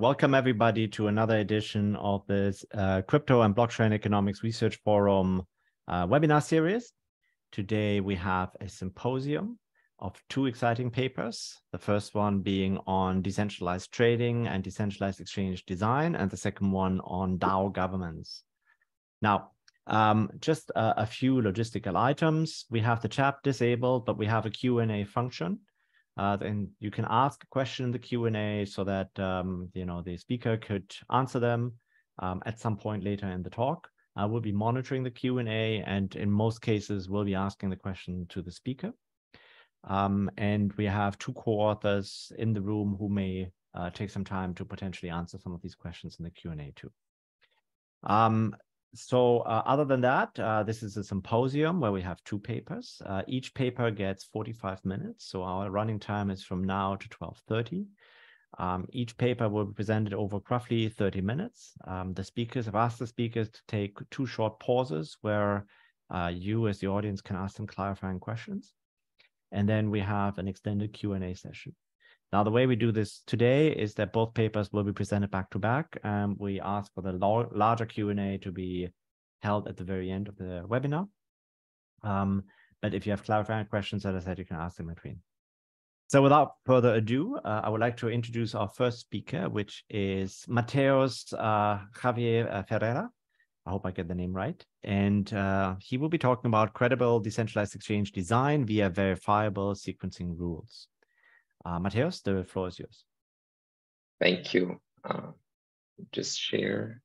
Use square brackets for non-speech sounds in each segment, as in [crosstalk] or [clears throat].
welcome everybody to another edition of this uh, Crypto and Blockchain Economics Research Forum uh, webinar series. Today we have a symposium of two exciting papers. The first one being on decentralized trading and decentralized exchange design, and the second one on DAO governance. Now, um, just a, a, few logistical items. We have the chat disabled, but we have a Q&A function. Uh, and you can ask a question in the Q&A so that um, you know the speaker could answer them um, at some point later in the talk. I will be monitoring the Q&A and in most cases we'll be asking the question to the speaker. Um, and we have two co-authors in the room who may uh, take some time to potentially answer some of these questions in the Q&A too. Um, so uh, other than that, uh, this is a symposium where we have two papers. Uh, each paper gets 45 minutes. So our running time is from now to 12.30. Um, each paper will be presented over roughly 30 minutes. Um, the speakers have asked the speakers to take two short pauses where uh, you as the audience can ask them clarifying questions. And then we have an extended Q&A session. Now, the way we do this today is that both papers will be presented back to back. and we ask for the larger Q&A to be held at the very end of the webinar. Um, but if you have clarifying questions, as I said, you can ask them between. So without further ado, uh, I would like to introduce our first speaker, which is Matheus uh, Javier uh, Ferreira. I hope I get the name right. And uh, he will be talking about credible decentralized exchange design via verifiable sequencing rules. Uh, Matheus, the floor is yours. Thank you. Uh, just share.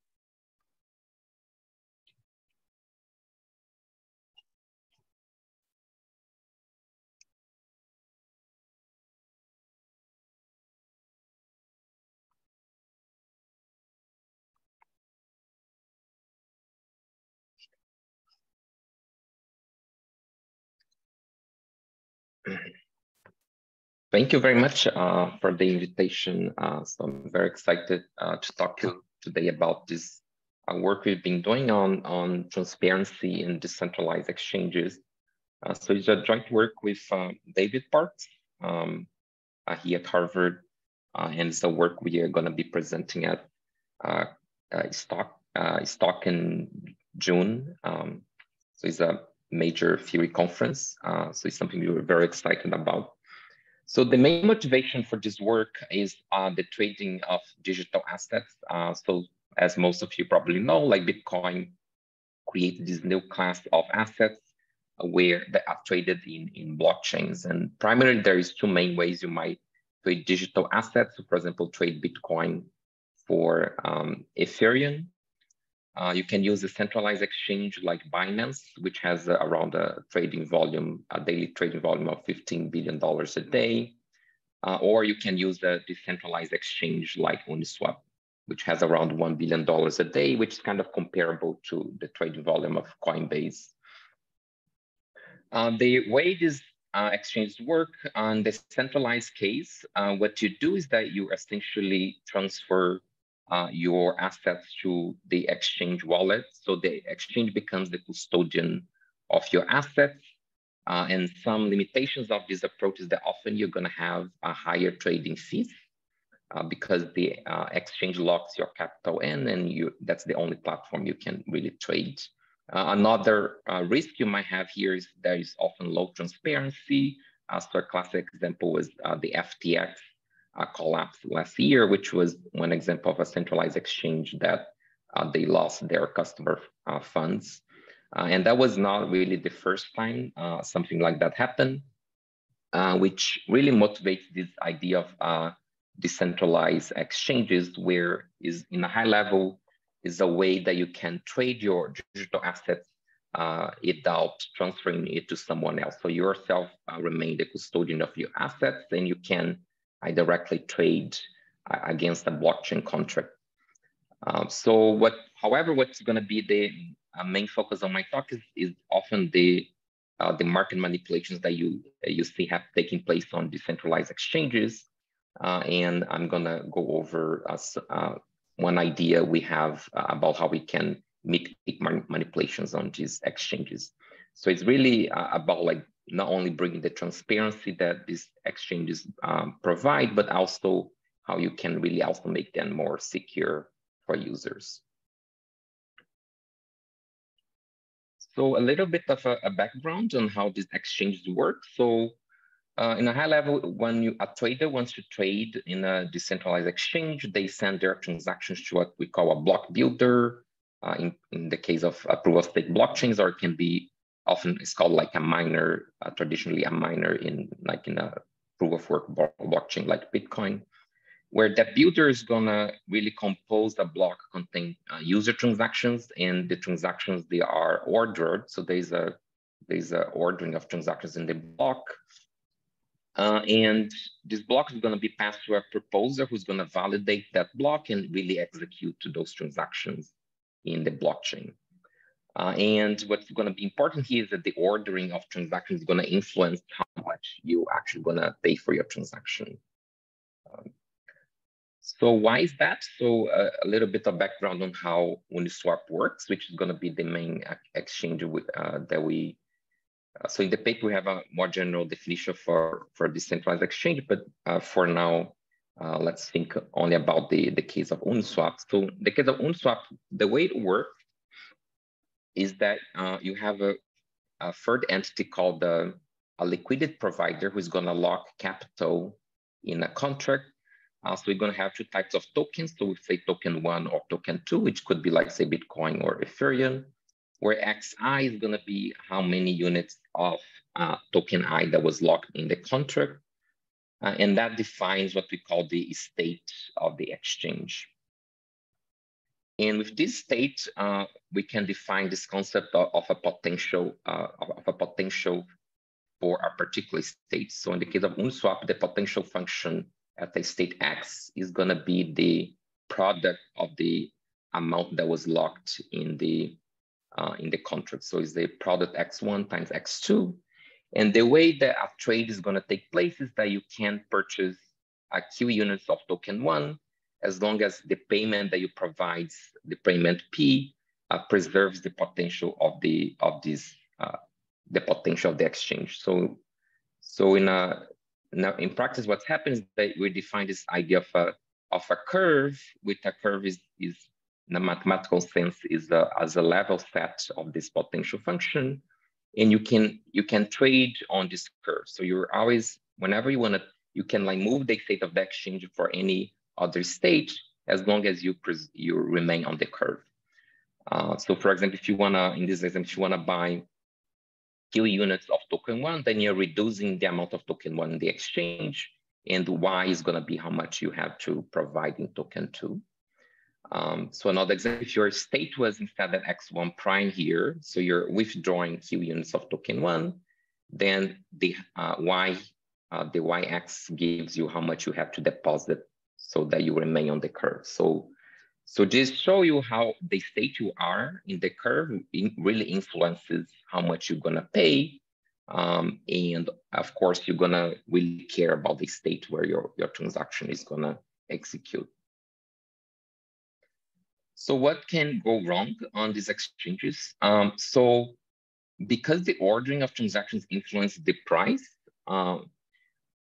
Thank you very much uh, for the invitation. Uh, so I'm very excited uh, to talk to you today about this uh, work we've been doing on, on transparency and decentralized exchanges. Uh, so it's a joint work with uh, David Parkes um, at Harvard, and it's a work we are going to be presenting at STOC, STOC in June. Um, so it's a major theory conference. so it's something we were very excited about. So the main motivation for this work is uh, the trading of digital assets. Uh, so as most of you probably know, like Bitcoin created this new class of assets where they are traded in, in blockchains. And primarily there is two main ways you might trade digital assets. So for example, trade Bitcoin for um, Ethereum uh, you can use a centralized exchange like Binance, which has uh, around a trading volume, a daily trading volume of $15 billion a day. Uh, or you can use a decentralized exchange like Uniswap, which has around $1 billion a day, which is kind of comparable to the trading volume of Coinbase. Uh, the way these uh, exchanges work on the centralized case, uh, what you do is that you essentially transfer uh, your assets to the exchange wallet. So the exchange becomes the custodian of your assets. Uh, and some limitations of this approach is that often you're going to have a higher trading fees uh, because the uh, exchange locks your capital in and you that's the only platform you can really trade. Uh, another uh, risk you might have here is there is often low transparency. so a classic example is the FTX uh, collapse last year, which was one example of a centralized exchange that uh, they lost their customer uh, funds. Uh, and that was not really the first time uh, something like that happened, uh, which really motivates this idea of decentralized exchanges, where is in a high level is a way that you can trade your digital assets without transferring it to someone else. So yourself remain the custodian of your assets, and you can I directly trade uh, against a blockchain contract. Um, so what, however, what's going to be the uh, main focus on my talk is, is often the uh, the market manipulations that you you see have taking place on decentralized exchanges, uh, and I'm going to go over uh, one idea we have about how we can mitigate manipulations on these exchanges. So it's really about like not only bringing the transparency that these exchanges um, provide, but also how you can really also make them more secure for users. So a little bit of a, a background on how these exchanges work. So uh, in a high level, when you, a trader wants to trade in a decentralized exchange, they send their transactions to what we call a block builder. Uh, in, in the case of of stake blockchains, or it can be often it's called like a miner, uh, traditionally a miner in like in a proof of work blockchain like Bitcoin, where that builder is gonna really compose a block containing uh, user transactions and the transactions they are ordered. So there's a there's a ordering of transactions in the block. Uh, and this block is going to be passed to a proposer who's going to validate that block and really execute to those transactions in the blockchain. Uh, and what's going to be important here is that the ordering of transactions is going to influence how much you actually going to pay for your transaction. Um, so why is that? So uh, a little bit of background on how Uniswap works, which is going to be the main exchange uh, that we. Uh, so in the paper we have a more general definition for for decentralized exchange, but uh, for now, uh, let's think only about the the case of Uniswap. So the case of Uniswap, the way it works is that uh, you have a, a, third entity called the, a liquidity provider who's going to lock capital in a contract. Uh, so we're going to have two types of tokens. So we say token one or token two, which could be like say Bitcoin or Ethereum, where XI is going to be how many units of uh, token I that was locked in the contract. Uh, and that defines what we call the state of the exchange. And with this state, uh, we can define this concept of, of a potential uh, of, a potential for a particular state. So in the case of Uniswap, the potential function at the state X is going to be the product of the amount that was locked in the uh, in the contract. So it's the product X1 times X2. And the way that a trade is going to take place is that you can purchase a Q units of token one as long as the payment that you provide, the payment P, uh, preserves the potential of the of this uh, the potential of the exchange. So, so in a now in practice, what happens is that we define this idea of a of a curve, with a curve is is in a mathematical sense is a, as a level set of this potential function, and you can you can trade on this curve. So you're always whenever you want to you can like move the state of the exchange for any other state as long as you, you remain on the curve. Uh, so for example, if you wanna, in this example, if you wanna buy Q units of token one, then you're reducing the amount of token one in the exchange and Y is gonna be how much you have to provide in token two. Um, so another example, if your state was instead of X1 prime here, so you're withdrawing Q units of token one, then the uh, Y, uh, the YX gives you how much you have to deposit so that you remain on the curve. So, so just show you how the state you are in the curve really influences how much you're gonna pay. Um, and of course, you're gonna really care about the state where your, your transaction is gonna execute. So what can go wrong on these exchanges? Um, so because the ordering of transactions influence the price, uh,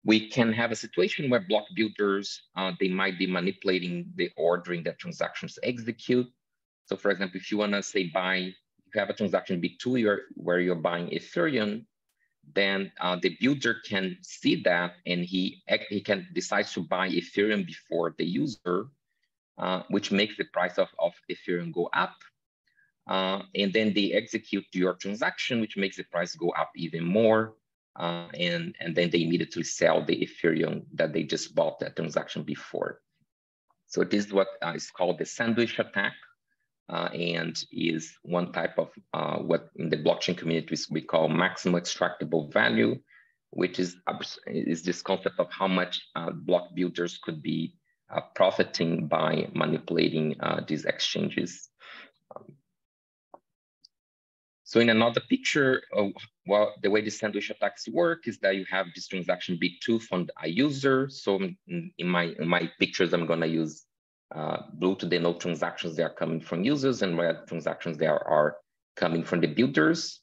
we can have a situation where block builders, uh, they might be manipulating the ordering that transactions execute. So for example, if you wanna say buy, you have a transaction B2 you're, where you're buying Ethereum, then uh, the builder can see that and he, he can decide to buy Ethereum before the user, uh, which makes the price of, of Ethereum go up. Uh, and then they execute your transaction, which makes the price go up even more uh, and, and then they immediately sell the Ethereum that they just bought that transaction before. So this is what uh, is called the sandwich attack uh, and is one type of uh, what in the blockchain communities we call maximum extractable value, which is, is this concept of how much uh, block builders could be uh, profiting by manipulating these exchanges. Um, so in another picture, uh, well, the way the sandwich attacks work is that you have this transaction B2 from a user. So in, in my in my pictures, I'm gonna use uh, blue to denote transactions that are coming from users and red transactions that are, are coming from the builders.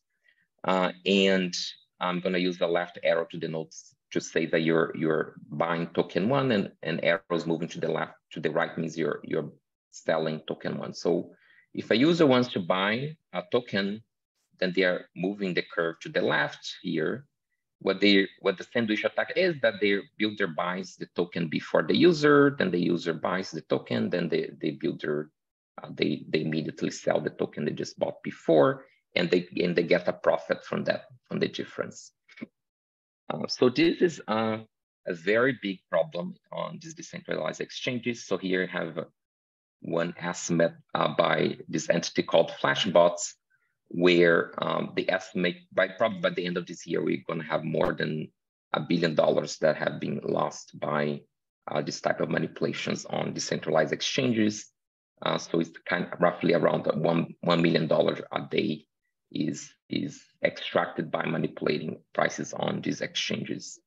Uh, and I'm gonna use the left arrow to denote to say that you're you're buying token one and, and arrows moving to the left to the right means you're you're selling token one. So if a user wants to buy a token, then they are moving the curve to the left here. What they what the sandwich attack is that they builder buys the token before the user, then the user buys the token, then the, the builder uh, they they immediately sell the token they just bought before, and they and they get a profit from that from the difference. Uh, so this is uh, a very big problem on these decentralized exchanges. So here I have one estimate uh, by this entity called Flashbots, where um, the estimate by probably by the end of this year, we're going to have more than a billion dollars that have been lost by uh, this type of manipulations on decentralized exchanges. Uh, so it's kind of roughly around one one million dollars a day is is extracted by manipulating prices on these exchanges.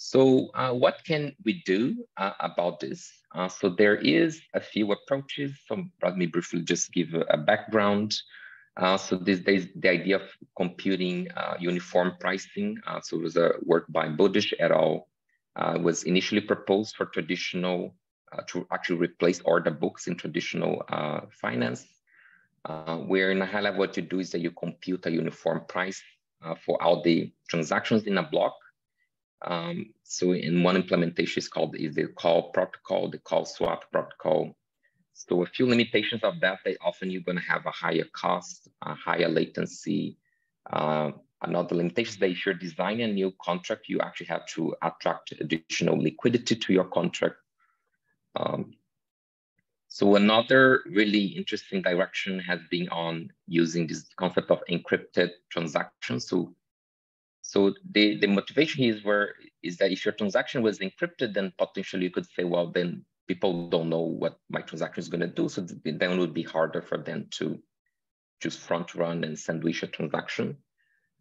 So uh, what can we do uh, about this? Uh, so there is a few approaches. So let me briefly just give a, a background. Uh, so this is the idea of computing uh, uniform pricing. Uh, so it was a work by Budish et al. was initially proposed for traditional, to actually replace order books in traditional finance, where in a high level what you do is that you compute a uniform price for all the transactions in a block um, so in one implementation is called is the CoW protocol, the CoW Swap protocol. So a few limitations of that, they often you're going to have a higher cost, a higher latency. Uh, another limitation is that if you're designing a new contract, you actually have to attract additional liquidity to your contract. Um, so another really interesting direction has been on using this concept of encrypted transactions. So so the, the motivation is where is that if your transaction was encrypted, then potentially you could say, well, then people don't know what my transaction is going to do. So then it would be harder for them to just front run and sandwich a transaction.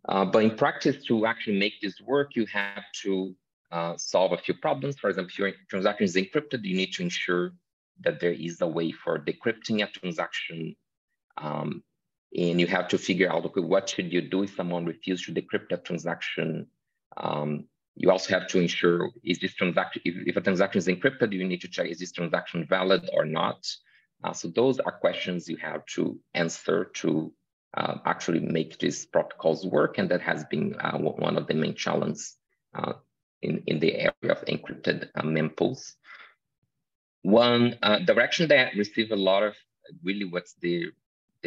Uh, but in practice, to actually make this work, you have to uh, solve a few problems. For example, if your transaction is encrypted, you need to ensure that there is a way for decrypting a transaction um, and you have to figure out okay what should you do if someone refuses to decrypt a transaction? Um, you also have to ensure is this transaction if, if, a transaction is encrypted you need to check is this transaction valid or not? Uh, so those are questions you have to answer to uh, actually make these protocols work and that has been uh, one of the main challenges uh, in, in the area of encrypted uh, mempools one uh, direction that received a lot of really what's the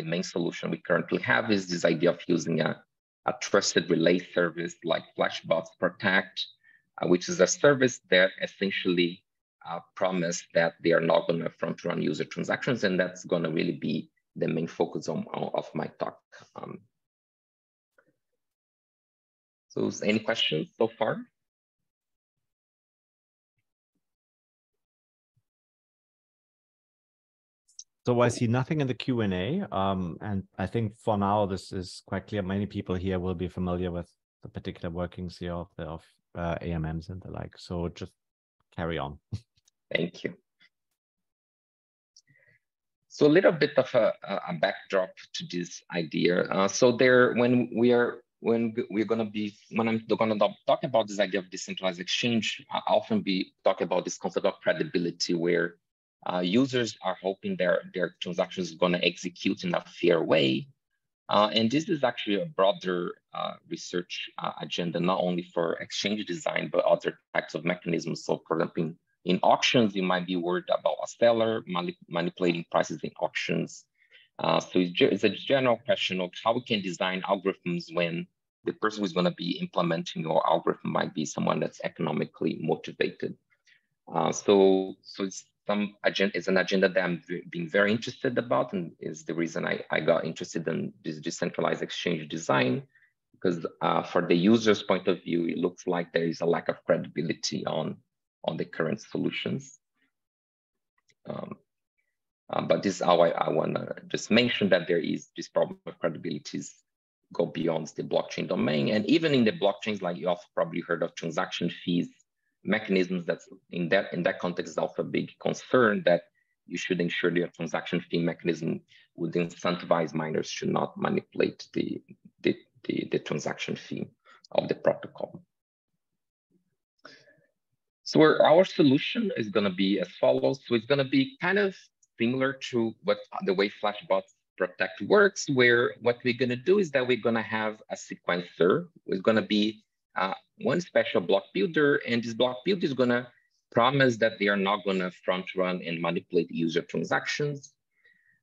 the main solution we currently have is this idea of using a, a trusted relay service like Flashbots Protect, uh, which is a service that essentially uh, promise that they are not going to front run user transactions. And that's going to really be the main focus on, on of my talk. Um, so any questions so far? So I see nothing in the Q and A, um, and I think for now this is quite clear. Many people here will be familiar with the particular workings here of the of uh, AMMs and the like. So just carry on. [laughs] Thank you. So a little bit of a, a backdrop to this idea. Uh, so there, when we are when we're going to be when I'm going to talk about this idea of decentralized exchange, I often be talk about this concept of credibility, where uh, users are hoping their, their transactions are going to execute in a fair way. Uh, and this is actually a broader uh, research uh, agenda, not only for exchange design, but other types of mechanisms. So for example, in, in auctions, you might be worried about a seller mani manipulating prices in auctions. Uh, so it's, it's, a general question of how we can design algorithms when the person who's going to be implementing your algorithm might be someone that's economically motivated. Uh, so, so it's some agenda is an agenda that I'm being very interested about and is the reason I, I got interested in this decentralized exchange design because uh, for the user's point of view, it looks like there is a lack of credibility on, on the current solutions. Um, uh, but this is how I, I want to just mention that there is this problem of credibilities go beyond the blockchain domain. And even in the blockchains, like you also probably heard of transaction fees mechanisms that's in that in that context is also a big concern that you should ensure your transaction fee mechanism would incentivize miners to not manipulate the, the, the, the transaction fee of the protocol. So our solution is going to be as follows. So it's going to be kind of similar to what the way Flashbot Protect works, where what we're going to do is that we're going to have a sequencer. It's going to be uh, one special block builder, and this block builder is going to promise that they are not going to front run and manipulate user transactions.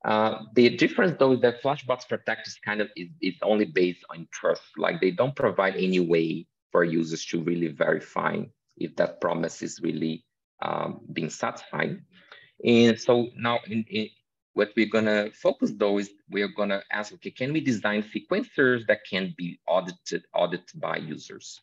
Uh, the difference though is that Flashbots Protect is kind of is, is only based on trust. Like they don't provide any way for users to really verify if that promise is really um, being satisfied. And so now in, in, what we're gonna focus though is we're gonna ask, okay, can we design sequencers that can be audited, audited by users?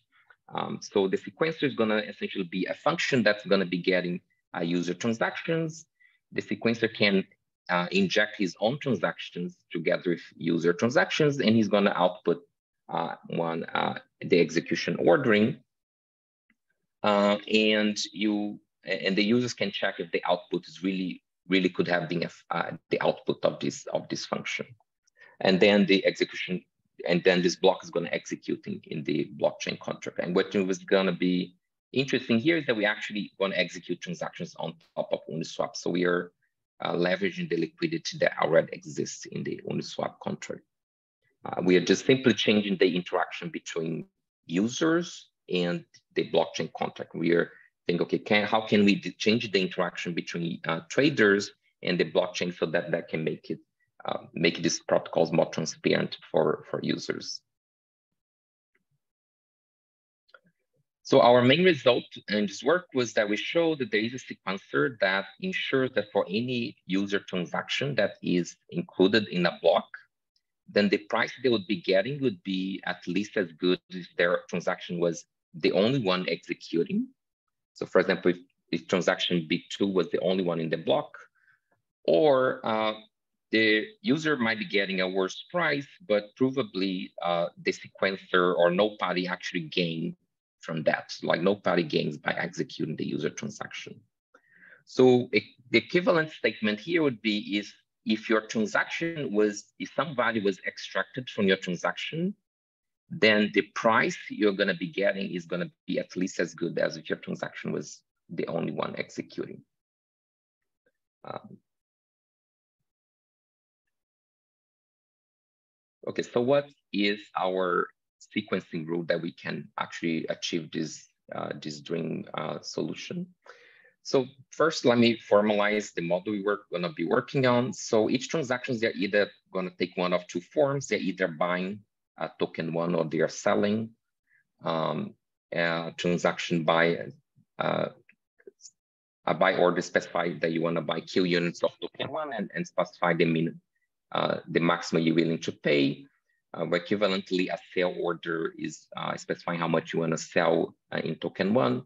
Um, so the sequencer is gonna essentially be a function that's gonna be getting uh, user transactions. The sequencer can uh, inject his own transactions together with user transactions, and he's gonna output uh, one, uh, the execution ordering uh, and you and the users can check if the output is really really could have been uh, the output of this of this function, and then the execution and then this block is going to execute in, in the blockchain contract. And what was going to be interesting here is that we actually to execute transactions on top of Uniswap. So we are uh, leveraging the liquidity that already exists in the Uniswap contract. Uh, we are just simply changing the interaction between users and the blockchain contract. We are thinking, okay, can, how can we change the interaction between uh, traders and the blockchain so that that can make it uh, make these protocols more transparent for, for users. So our main result in this work was that we showed that there is a sequencer that ensures that for any user transaction that is included in a block, then the price they would be getting would be at least as good if their transaction was the only one executing. So for example, if, if transaction B2 was the only one in the block, or uh, the user might be getting a worse price, but provably uh, the sequencer or nobody actually gain from that. Like nobody gains by executing the user transaction. So the equivalent statement here would be is if your transaction was, if some value was extracted from your transaction, then the price you're going to be getting is going to be at least as good as if your transaction was the only one executing. Um, okay, so what is our sequencing rule that we can actually achieve this, uh, this dream uh, solution? So first, let me formalize the model we're gonna be working on. So each transactions, they're either gonna take one of two forms. They're either buying a token one or they are selling um, a transaction by uh, a buy order specify that you wanna buy Q units of token one and, and specify the min, uh, the maximum you're willing to pay. Uh, equivalently, a sell order is uh, specifying how much you wanna sell uh, in token one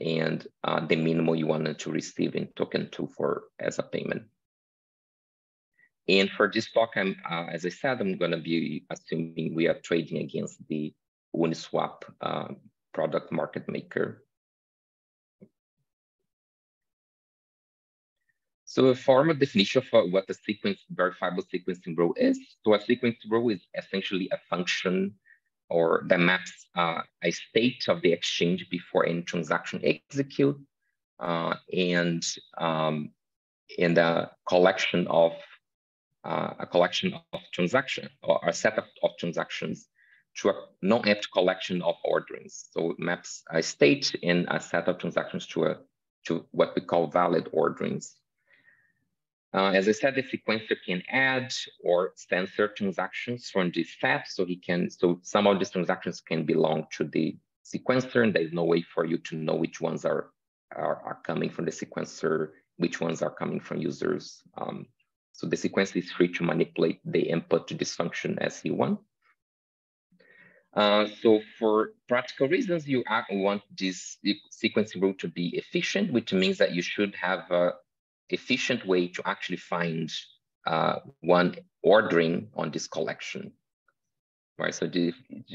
and uh, the minimum you wanted to receive in token two for as a payment. And for this talk, I'm, uh, as I said, I'm going to be assuming we are trading against the Uniswap uh, product market maker. So a formal definition of what a sequence verifiable sequencing rule is. So a sequence rule is essentially a function or that maps uh, a state of the exchange before any transaction execute uh, and um, and a collection of uh, a collection of transaction or a set of, of transactions to a non-empty collection of orderings. So it maps a state in a set of transactions to a to what we call valid orderings. Uh, as I said, the sequencer can add or censor transactions from the set. So he can, so some of these transactions can belong to the sequencer and there's no way for you to know which ones are, are, are coming from the sequencer, which ones are coming from users. Um, so the sequence is free to manipulate the input to this function as he wants. Uh, so for practical reasons, you want this sequencing rule to be efficient, which means that you should have a efficient way to actually find uh, one ordering on this collection, right? So this,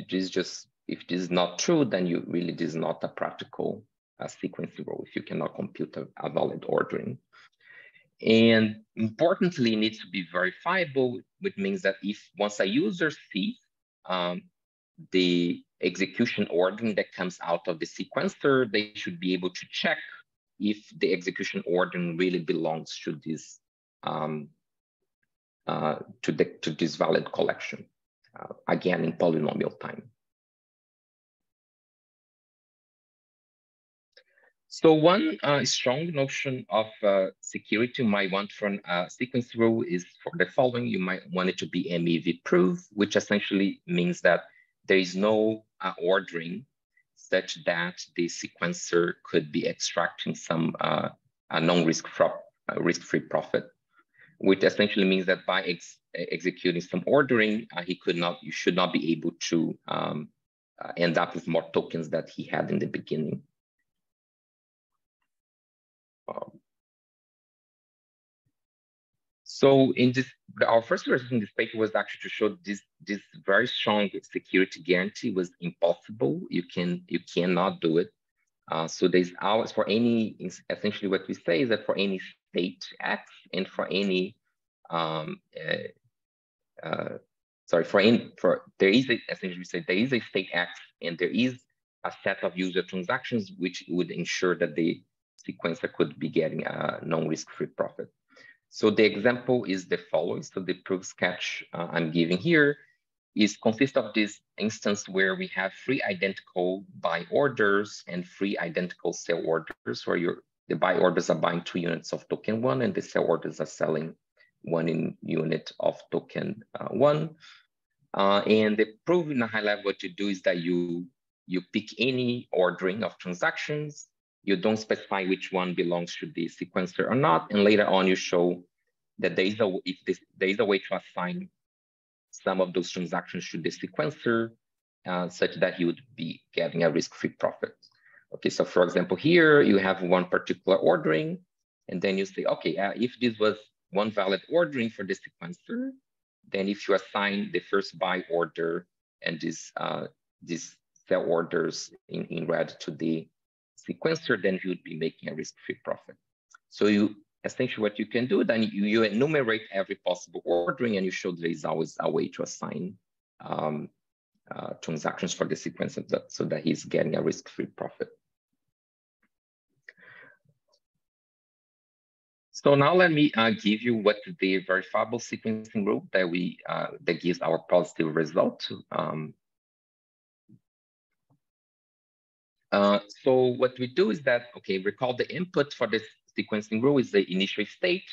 this just, if this is not true, then you really, this is not a practical uh, sequencing rule if you cannot compute a, a valid ordering. And importantly, it needs to be verifiable, which means that if once a user sees um, the execution ordering that comes out of the sequencer, they should be able to check if the execution ordering really belongs to this um, uh, to the to this valid collection. Uh, again, in polynomial time. So one uh, strong notion of uh, security you might want from a sequence rule is for the following. You might want it to be MEV proof, which essentially means that there is no uh, ordering such that the sequencer could be extracting some uh, non-risk uh, risk-free profit, which essentially means that by ex executing some ordering, uh, he could not, you should not be able to um, end up with more tokens that he had in the beginning. Um, so in this, our first research in this paper was actually to show this this very strong security guarantee was impossible. You can you cannot do it. Uh, so there's always for any essentially what we say is that for any state X and for any um, uh, uh, sorry for any for there is a, essentially we say there is a state X and there is a set of user transactions which would ensure that the sequencer could be getting a non-risk-free profit. So the example is the following. So the proof sketch uh, I'm giving here is consists of this instance where we have three identical buy orders and three identical sell orders where your the buy orders are buying two units of token one and the sell orders are selling one in unit of token uh, one. Uh, and the proof in a high level, what you do is that you you pick any ordering of transactions you don't specify which one belongs to the sequencer or not. And later on, you show that there is a, if this, there is a way to assign some of those transactions to the sequencer uh, such that you would be getting a risk-free profit. Okay, so for example, here you have one particular ordering, and then you say, okay, uh, if this was one valid ordering for the sequencer, then if you assign the first buy order and this, uh, these sell orders in, in red to the sequencer, then you would be making a risk-free profit. So you essentially what you can do, then you, you enumerate every possible ordering and you show there is always a way to assign um, uh, transactions for the sequence that, so that he's getting a risk-free profit. So now let me uh, give you what the verifiable sequencing rule that we uh, that gives our positive result. Um, Uh, so what we do is that, okay, recall the input for this sequencing rule is the initial state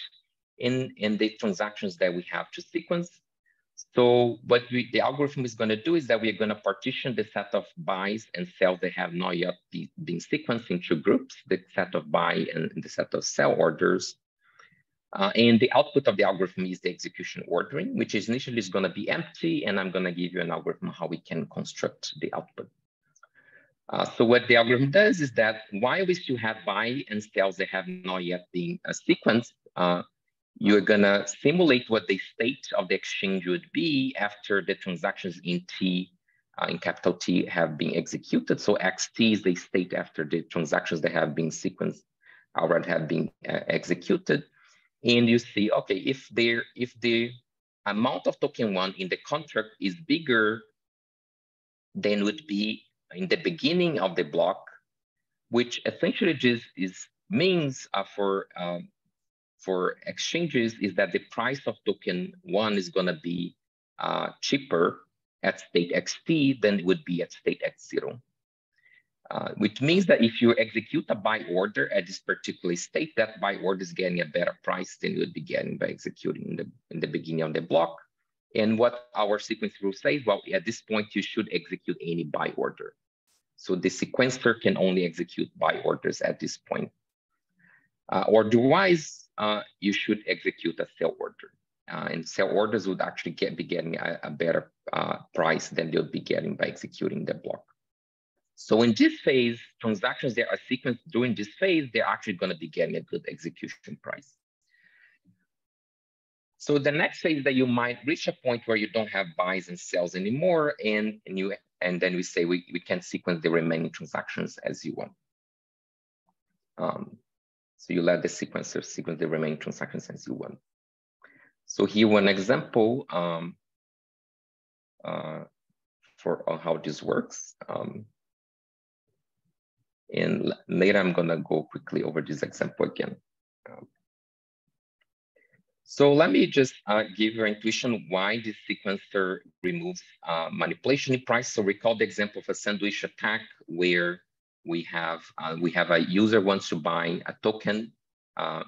in, in the transactions that we have to sequence. So what we, the algorithm is going to do is that we're going to partition the set of buys and sells that have not yet be, been sequenced into groups, the set of buy and the set of sell orders. Uh, and the output of the algorithm is the execution ordering, which is initially is going to be empty. And I'm going to give you an algorithm how we can construct the output. Uh, so what the algorithm does is that while we still have buy and sells that have not yet been uh, sequenced, uh, you're gonna simulate what the state of the exchange would be after the transactions in T, uh, in capital T have been executed. So XT is the state after the transactions that have been sequenced already have been uh, executed. And you see, okay, if there, if the amount of token one in the contract is bigger than would be in the beginning of the block, which essentially just is means uh, for um, for exchanges is that the price of token one is going to be uh, cheaper at state xt than it would be at state x0. Uh, which means that if you execute a buy order at this particular state, that buy order is getting a better price than you would be getting by executing in the, in the beginning of the block. And what our sequence rule says, well, at this point, you should execute any buy order. So the sequencer can only execute buy orders at this point. Uh, otherwise, uh, you should execute a sell order. Uh, and sell orders would actually get, be getting a, a better uh, price than they'll be getting by executing the block. So in this phase, transactions that are sequenced during this phase, they're actually going to be getting a good execution price. So the next phase that you might reach a point where you don't have buys and sells anymore, and, and you and then we say we, we can sequence the remaining transactions as you want. Um, so you let the sequencer sequence the remaining transactions as you want. So here one example um, uh, for on how this works. Um, and later I'm gonna go quickly over this example again. So let me just uh, give you an intuition why this sequencer removes uh, manipulation in price. So recall the example of a sandwich attack where we have uh, we have a user wants to buy a token uh,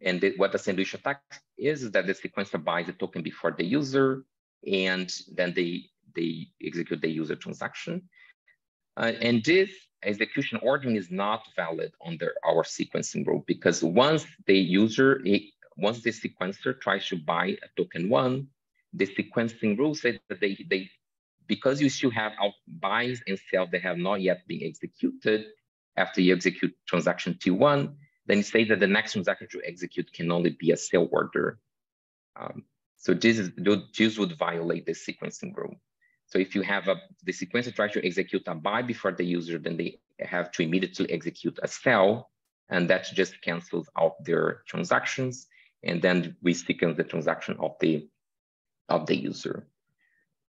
and the, what the sandwich attack is, is that the sequencer buys the token before the user and then they, they execute the user transaction. Uh, and this execution ordering is not valid under our sequencing rule because once the user, once the sequencer tries to buy a token one, the sequencing rule says that they, they because you still have out buys and sells that have not yet been executed after you execute transaction T1, then you say that the next transaction to execute can only be a sale order. Um, so this, is, this would violate the sequencing rule. So if you have a, the sequencer tries to execute a buy before the user, then they have to immediately execute a sell, and that just cancels out their transactions. And then we sequence the transaction of the, of the user.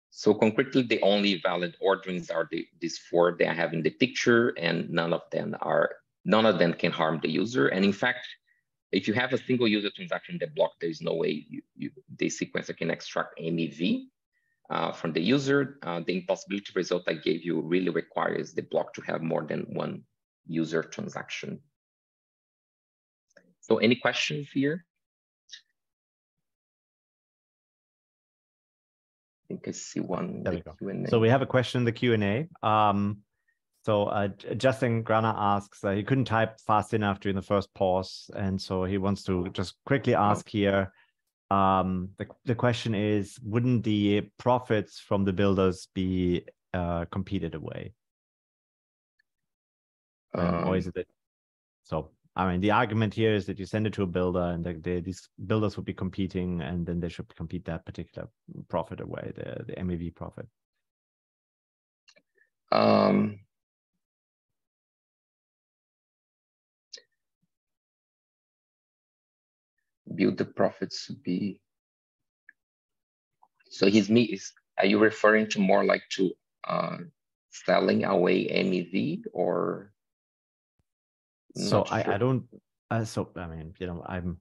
So concretely, the only valid orderings are the, these four that I have in the picture, and none of them are none of them can harm the user. And in fact, if you have a single user transaction that blocked, there is no way you, you, the sequencer can extract MEV uh, from the user. Uh, the impossibility result I gave you really requires the block to have more than one user transaction. So any questions here? I think I see one. There we go. So we have a question in the Q&A. Um, so uh, Justin Grana asks, uh, he couldn't type fast enough during the first pause. And so he wants to just quickly ask here, um, the, the question is, wouldn't the profits from the builders be uh, competed away? Um, or is it, so, I mean, the argument here is that you send it to a builder and the, the, these builders would be competing and then they should compete that particular profit away, the, the MEV profit. Um, build the profits to be. So his me is, are you referring to more like to uh, selling away MEV or? So I. I don't, uh, so I mean, you know, I'm,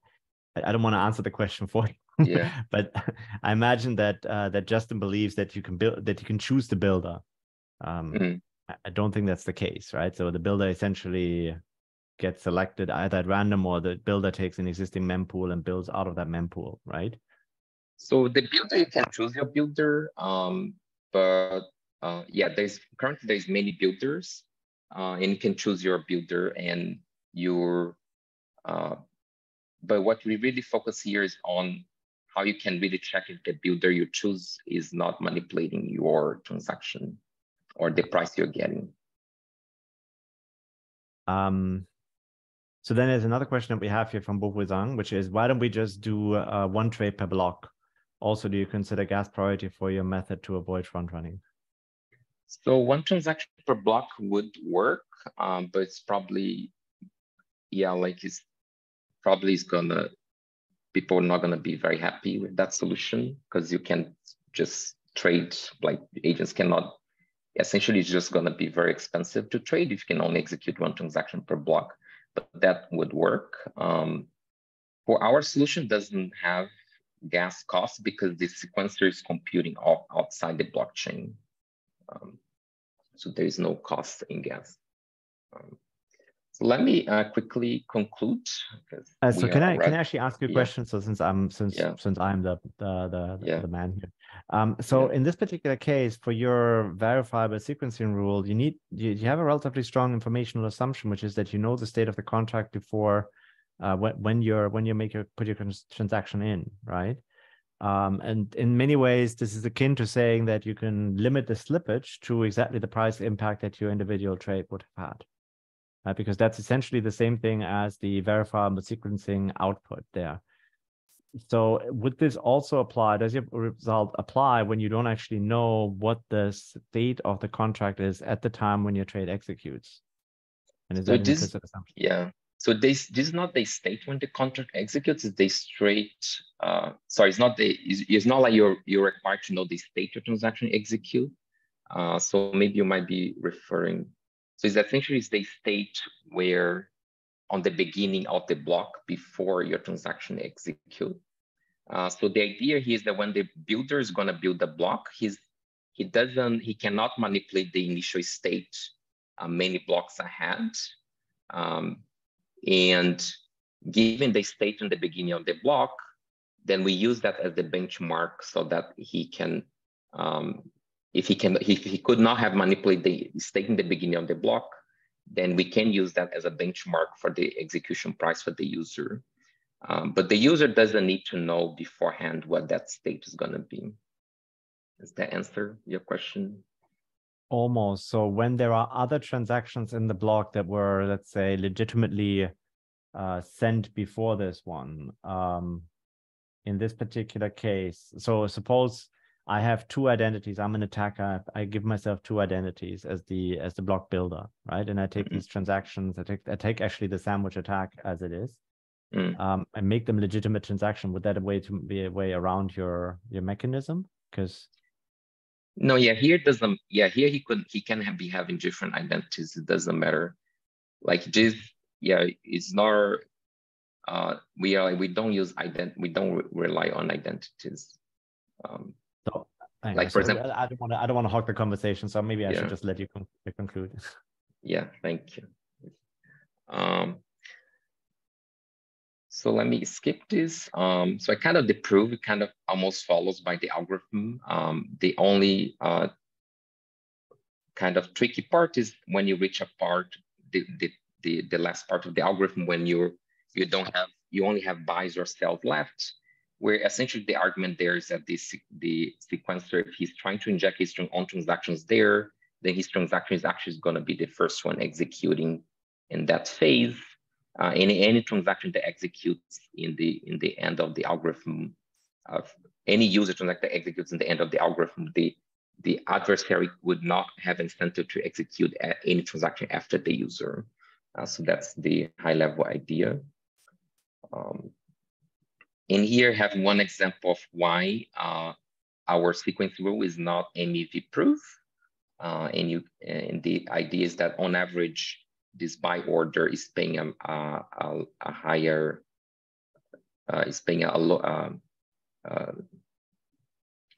I don't want to answer the question [laughs] for you. Yeah. but [laughs] I imagine that uh, that Justin believes that you can build that you can choose the builder. Um, mm -hmm. I don't think that's the case, right? So the builder essentially gets selected either at random or the builder takes an existing mempool and builds out of that mempool, right? So the builder, you can choose your builder, um, but uh, yeah, there's currently there's many builders, uh, and you can choose your builder and your. Uh, but what we really focus here is on how you can really check if the builder you choose is not manipulating your transaction or the price you're getting. Um, so then there's another question that we have here from Bohu Zhang, which is why don't we just do uh, one trade per block? Also, do you consider gas priority for your method to avoid front running? So one transaction per block would work, um, but it's probably, yeah, like it's probably is gonna, people are not gonna be very happy with that solution because you can just trade, like agents cannot, essentially it's just gonna be very expensive to trade if you can only execute one transaction per block but that would work. Um, for our solution doesn't have gas costs because the sequencer is computing off, outside the blockchain. Um, so there is no cost in gas. Um, so let me uh, quickly conclude. Uh, so can I can I actually ask you a question? Yeah. So since I'm since yeah. since I'm the the the, yeah. the man here. Um, so in this particular case, for your verifiable sequencing rule, you need you, you have a relatively strong informational assumption, which is that you know the state of the contract before uh, when when you're when you make your put your transaction in, right? Um, and in many ways, this is akin to saying that you can limit the slippage to exactly the price impact that your individual trade would have had uh, because that's essentially the same thing as the verifiable sequencing output there. So would this also apply, does your result apply when you don't actually know what the state of the contract is at the time when your trade executes? And is so that this, assumption? Yeah. So this, this is not the state when the contract executes, it's the straight, uh, sorry, it's not the, it's, it's not like you're, you're required to know the state your transaction execute. Uh, so maybe you might be referring. So it's essentially the state where on the beginning of the block before your transaction execute. Uh, so the idea here is that when the builder is going to build the block, he's he doesn't he cannot manipulate the initial state uh, many blocks ahead. Um, and given the state in the beginning of the block, then we use that as the benchmark so that he can, um, if he can, if he could not have manipulated the state in the beginning of the block, then we can use that as a benchmark for the execution price for the user. Um, but the user doesn't need to know beforehand what that state is going to be. Does that answer your question? Almost. So when there are other transactions in the block that were, let's say, legitimately uh, sent before this one, um, in this particular case, so suppose I have two identities. I'm an attacker. I give myself two identities as the as the block builder, right? And I take mm-hmm. these transactions. I take I take actually the sandwich attack as it is, mm. um, and make them legitimate transaction. Would that a way to be a way around your your mechanism? Because no, yeah, here doesn't. Yeah, here he could he can have, be having different identities. It doesn't matter. Like this, yeah, it's not. Uh, we are we don't use ident we don't rely on identities. Um, so, like for example, I don't want to I don't want to hog the conversation, so maybe I yeah. should just let you con conclude. yeah, thank you. Um, so let me skip this. Um, so I kind of the proof kind of almost follows by the algorithm. Um, the only uh, kind of tricky part is when you reach a part, the, the, the, the last part of the algorithm when you you don't have, you only have buys or sells left, where essentially the argument there is that this, the sequencer, if he's trying to inject his own transactions there, then his transaction is actually going to be the first one executing in that phase uh, any any transaction that executes in the in the end of the algorithm of any user transaction that executes in the end of the algorithm, the the adversary would not have incentive to execute any transaction after the user. Uh, so that's the high level idea. Um, in here, have one example of why uh, our sequence rule is not MEV proof. Uh, and you and the idea is that on average, this buy order is paying a, a, a higher, uh, is paying a, uh,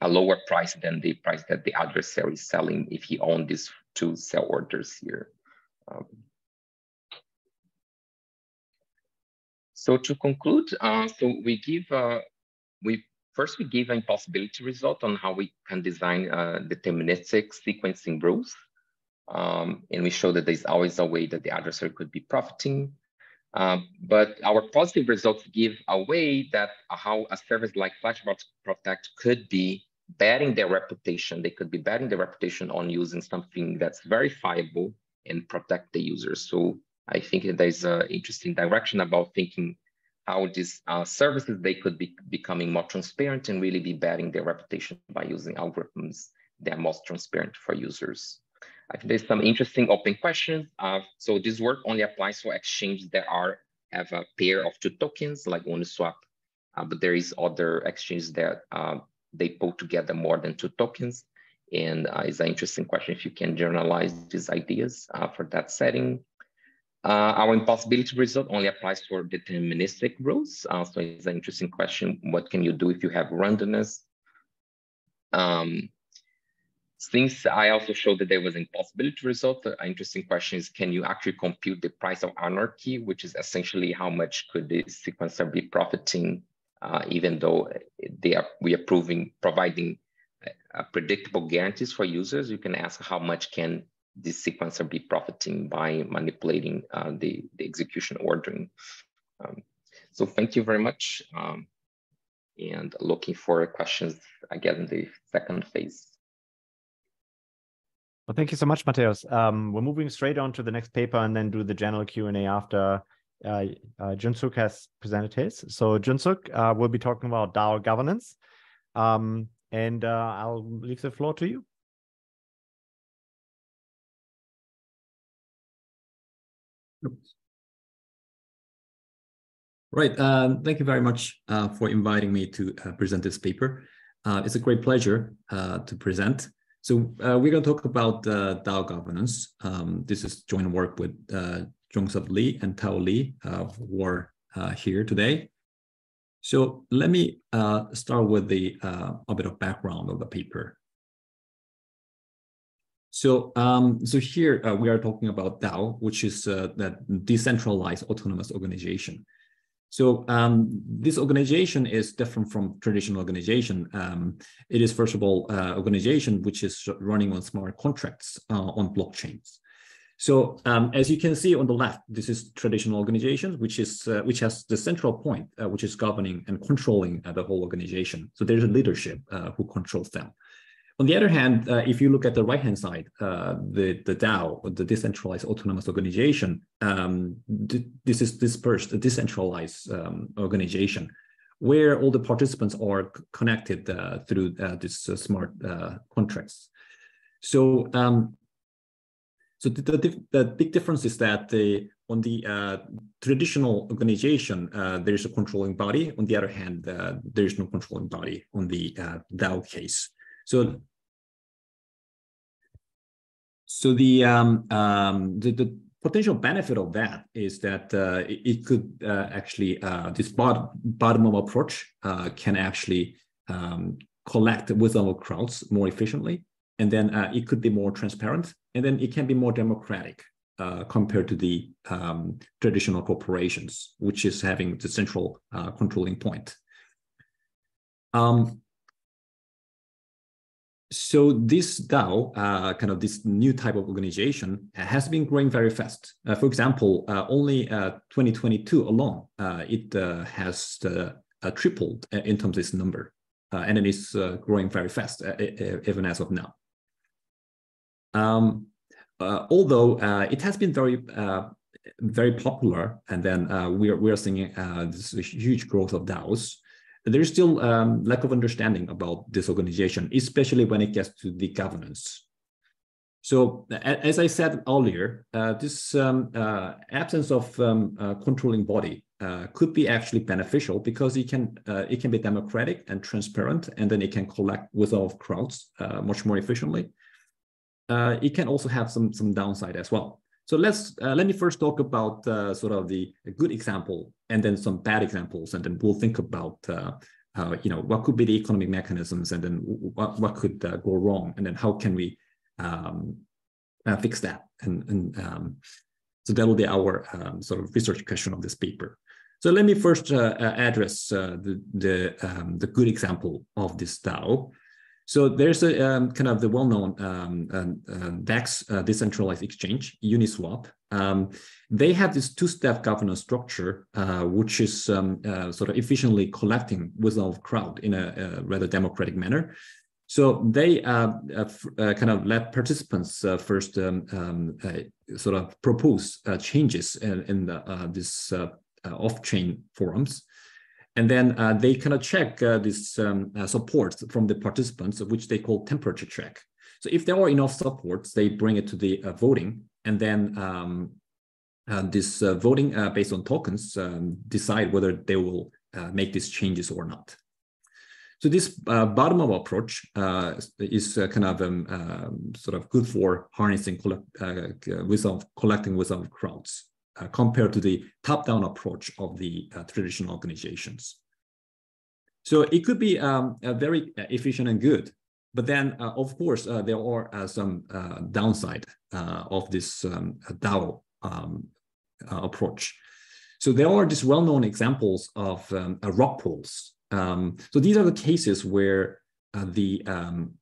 a lower price than the price that the adversary is selling if he owned these two sell orders here. Um, so to conclude, uh, so we give, uh, we first we give an impossibility result on how we can design uh, deterministic sequencing rules. Um, and we show that there's always a way that the adversary could be profiting. Um, but our positive results give a way that how a service like Flashbots Protect could be betting their reputation. They could be betting their reputation on using something that's verifiable and protect the users. So I think that there's an interesting direction about thinking how these uh, services, they could be becoming more transparent and really be betting their reputation by using algorithms that are most transparent for users. I think there's some interesting open questions. Uh, so this work only applies for exchanges that are have a pair of two tokens like Uniswap, uh, but there is other exchanges that uh, they pull together more than two tokens. And uh, it's an interesting question if you can generalize these ideas uh, for that setting. Uh, our impossibility result only applies for deterministic rules. Uh, so it's an interesting question. What can you do if you have randomness? Um, since I also showed that there was impossibility result, an interesting question is, can you actually compute the price of anarchy, which is essentially how much could the sequencer be profiting, uh, even though they are, we are proving, providing uh, predictable guarantees for users, you can ask how much can this sequencer be profiting by manipulating uh, the, the execution ordering. Um, so thank you very much. Um, and looking for questions again in the second phase. Well, thank you so much, Matheus. Um, we're moving straight on to the next paper and then do the general Q&A after uh, uh, Jungsuk has presented his. So Jungsuk uh, will be talking about DAO governance. Um, and uh, I'll leave the floor to you. Right. Uh, thank you very much uh, for inviting me to uh, present this paper. It's a great pleasure to present So uh, we're going to talk about uh, DAO governance. Um, this is joint work with uh, Jongsub Lee and Tao Li, uh, who are uh, here today. So let me uh, start with the uh, a bit of background of the paper. So, um, so here we are talking about DAO, which is that decentralized autonomous organization. So um, this organization is different from traditional organization. Um, it is first of all uh, organization which is running on smart contracts uh, on blockchains. So um, as you can see on the left, this is traditional organization, which is uh, which has the central point, uh, which is governing and controlling uh, the whole organization. So there's a leadership uh, who controls them. On the other hand, uh, if you look at the right-hand side, uh, the, the DAO, the decentralized autonomous organization, um, this is dispersed, a decentralized um, organization where all the participants are connected uh, through uh, this uh, smart uh, contracts. So, um, so the, the, the, big difference is that the, on the traditional organization, there's a controlling body. On the other hand, there's no controlling body on the DAO case. So, so the, um, um, the, the potential benefit of that is that uh, it, it, could uh, actually uh, this bottom bottom up approach uh, can actually um, collect within crowds more efficiently, and then uh, it could be more transparent, and then it can be more democratic uh, compared to the um, traditional corporations, which is having the central controlling point. Um, so this DAO, uh, kind of this new type of organization, uh, has been growing very fast. Uh, for example, uh, only 2022 uh, alone, uh, it has tripled in terms of its number, and it is growing very fast, even as of now. Um, although it has been very very popular, and then we are we are seeing this huge growth of DAOs there's still um, lack of understanding about this organization, especially when it gets to the governance. So as I said earlier, uh, this um, uh, absence of um, uh, controlling body uh, could be actually beneficial because it can uh, it can be democratic and transparent, and then it can collect without crowds uh, much more efficiently. it can also have some some downside as well. So let's uh, let me first talk about uh, sort of the good example and then some bad examples, and then we'll think about uh, you know what could be the economic mechanisms, and then what what could uh, go wrong, and then how can we um, uh, fix that, and and um, so that will be our um, sort of research question of this paper. So let me first uh, address the the um, the good example of this DAO. So there's a um, kind of the well-known um, uh, DEX uh, decentralized exchange, Uniswap. Um, they have this two-step governance structure, uh, which is um, uh, sort of efficiently collecting of crowd in a, a rather democratic manner. So they uh, uh, kind of let participants first um, um, sort of propose changes in, in the, this off-chain forums. And then uh, they kind of check uh, this um, uh, support from the participants, which they call temperature check. So if there are enough supports, they bring it to the uh, voting, and then um, uh, this uh, voting based on tokens um, decide whether they will make these changes or not. So this bottom-up approach is kind of um, um, sort of good for harnessing collect, without collecting without crowds uh, compared to the top-down approach of the uh, traditional organizations. So it could be um, very uh, efficient and good, but then uh, of course there are some downside of this um, DAO um, approach. So there are just well-known examples of um, rug pulls. Um, so these are the cases where the um,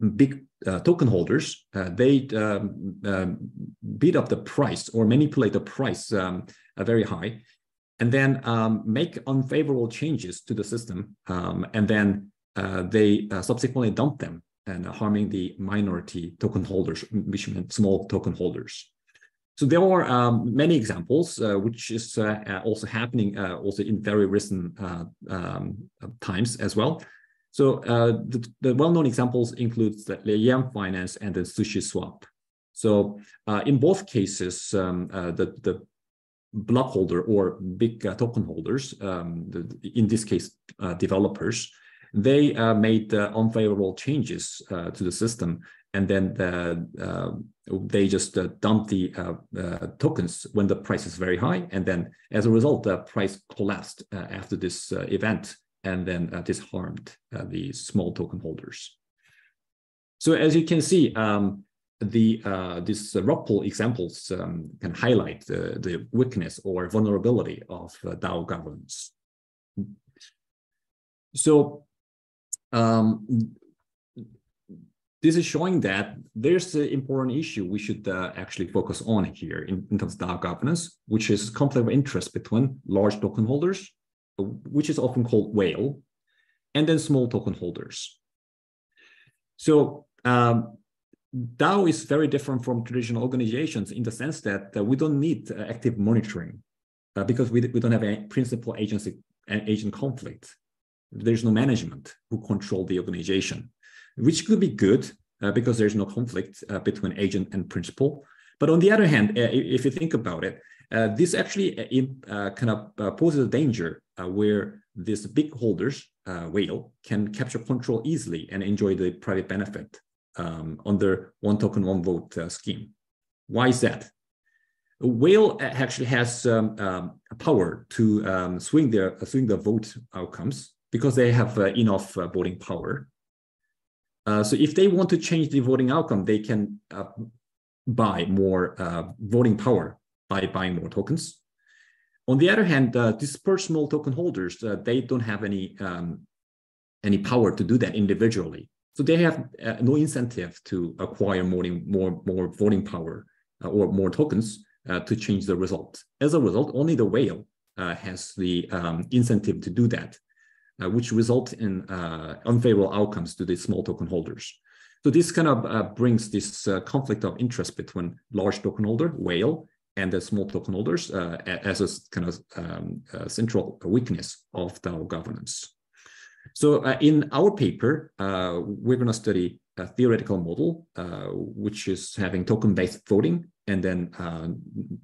big uh, token holders, uh, they um, um, beat up the price or manipulate the price um, uh, very high, and then um, make unfavorable changes to the system, um, and then uh, they uh, subsequently dump them and harming the minority token holders, which means small token holders. So there are um, many examples, uh, which is also happening also in very recent times as well. So uh, the, the well-known examples include the Liang Finance and the Sushi Swap. So uh, in both cases, um, uh, the, the block holder or big uh, token holders, um, the, in this case, uh, developers, they uh, made unfavorable changes to the system. And then the, they just uh, dump the tokens when the price is very high, and then as a result, the price collapsed after this event, and then this harmed the small token holders. So as you can see, um, the uh, these uh, examples um, can highlight the, the weakness or vulnerability of uh, DAO governance. So um, this is showing that there's an important issue we should uh, actually focus on here in, in terms of DAO governance, which is conflict of interest between large token holders, which is often called whale, and then small token holders. So um, DAO is very different from traditional organizations in the sense that uh, we don't need uh, active monitoring uh, because we, we don't have a principal agency agent conflict. There's no management who control the organization, which could be good uh, because there's no conflict uh, between agent and principal. But on the other hand, uh, if you think about it, this actually kind of poses a danger where these big holders, whale, can capture control easily and enjoy the private benefit um, under one token, one vote uh, scheme. Why is that? A whale actually has um, um, power to um, swing their uh, swing the vote outcomes because they have uh, enough uh, voting power. Uh, so if they want to change the voting outcome, they can uh, buy more voting power by buying more tokens. On the other hand, dispersed small token holders, they don't have any um, any power to do that individually. So they have uh, no incentive to acquire more, more, more voting power uh, or more tokens uh, to change the result. As a result, only the whale uh, has the um, incentive to do that, uh, which result in uh, unfavorable outcomes to the small token holders. So this kind of brings this conflict of interest between large token holder, whale, and the small token holders as a kind of um, central weakness of DAO governance. So uh, in our paper, uh, we're going to study a theoretical model, uh, which is having token-based voting and then uh,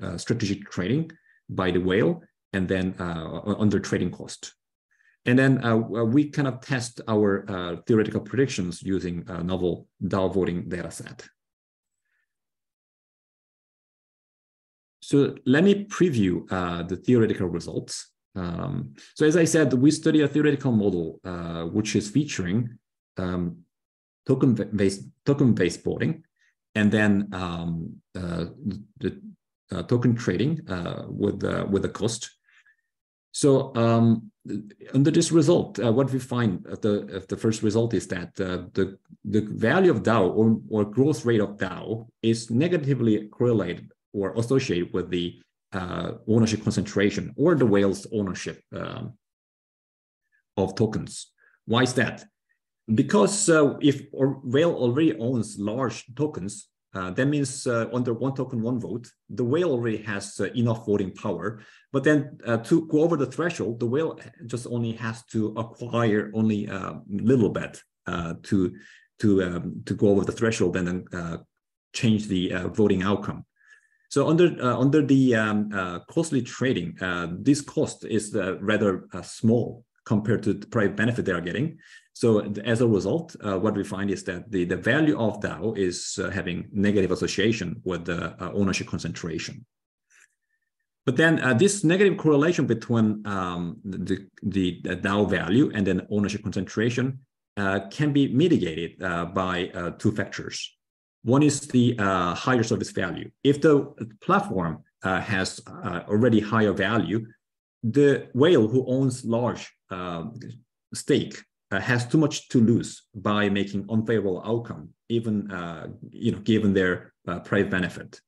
uh, strategic trading by the whale and then uh, under trading cost. And then we kind of test our theoretical predictions using a novel DAO voting data So let me preview the theoretical results. Um, so as I said, we study a theoretical model uh, which is featuring um, token-based token-based boarding, and then um, uh, the uh, token trading uh, with uh, with a cost. So um, under this result, uh, what we find the the first result is that the the value of DAO or, or growth rate of DAO is negatively correlated or associated with the uh, ownership concentration or the whale's ownership um, of tokens. Why is that? Because uh, if a whale already owns large tokens, uh, that means uh, under one token, one vote, the whale already has uh, enough voting power. But then uh, to go over the threshold, the whale just only has to acquire only a little bit to to um, to go over the threshold and then change the voting outcome. So under uh, under the um, uh, costly trading, uh, this cost is uh, rather uh, small compared to the private benefit they are getting. So as a result, uh, what we find is that the, the value of DAO is having negative association with the ownership concentration. But then this negative correlation between um, the, the, the, DAO value and then ownership concentration can be mitigated by two factors. One is the uh, higher service value. If the platform uh, has uh, already higher value, the whale who owns large uh, stake uh, has too much to lose by making unfavorable outcome, even uh, you know given their private benefit.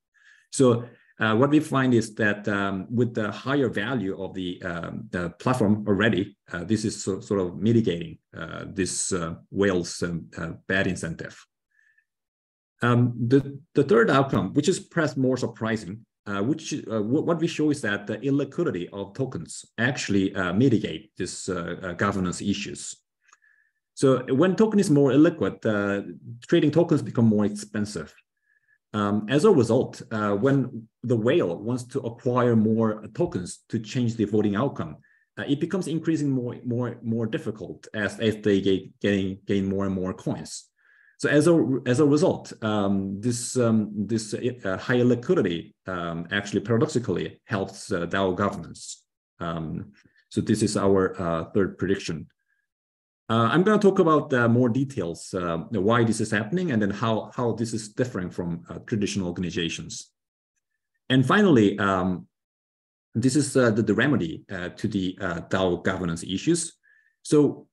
So uh, what we find is that um, with the higher value of the, um, the platform already, uh, this is so, sort of mitigating uh, this whale's um, bad incentive. Um, the, the third outcome, which is perhaps more surprising, uh, which uh, what we show is that the illiquidity of tokens actually uh, mitigate this uh, uh, governance issues. So when token is more illiquid, uh, trading tokens become more expensive. Um, as a result, when the whale wants to acquire more tokens to change the voting outcome, it becomes increasing more more more difficult as as they get, gain gain more and more coins. So as a as a result, um, this um, this uh, higher liquidity um, actually paradoxically helps uh, DAO governance. Um, so this is our uh, third prediction. Uh, I'm going to talk about uh, more details uh, why this is happening and then how how this is different from traditional organizations. And finally, um, this is the, the remedy to the DAO governance issues. So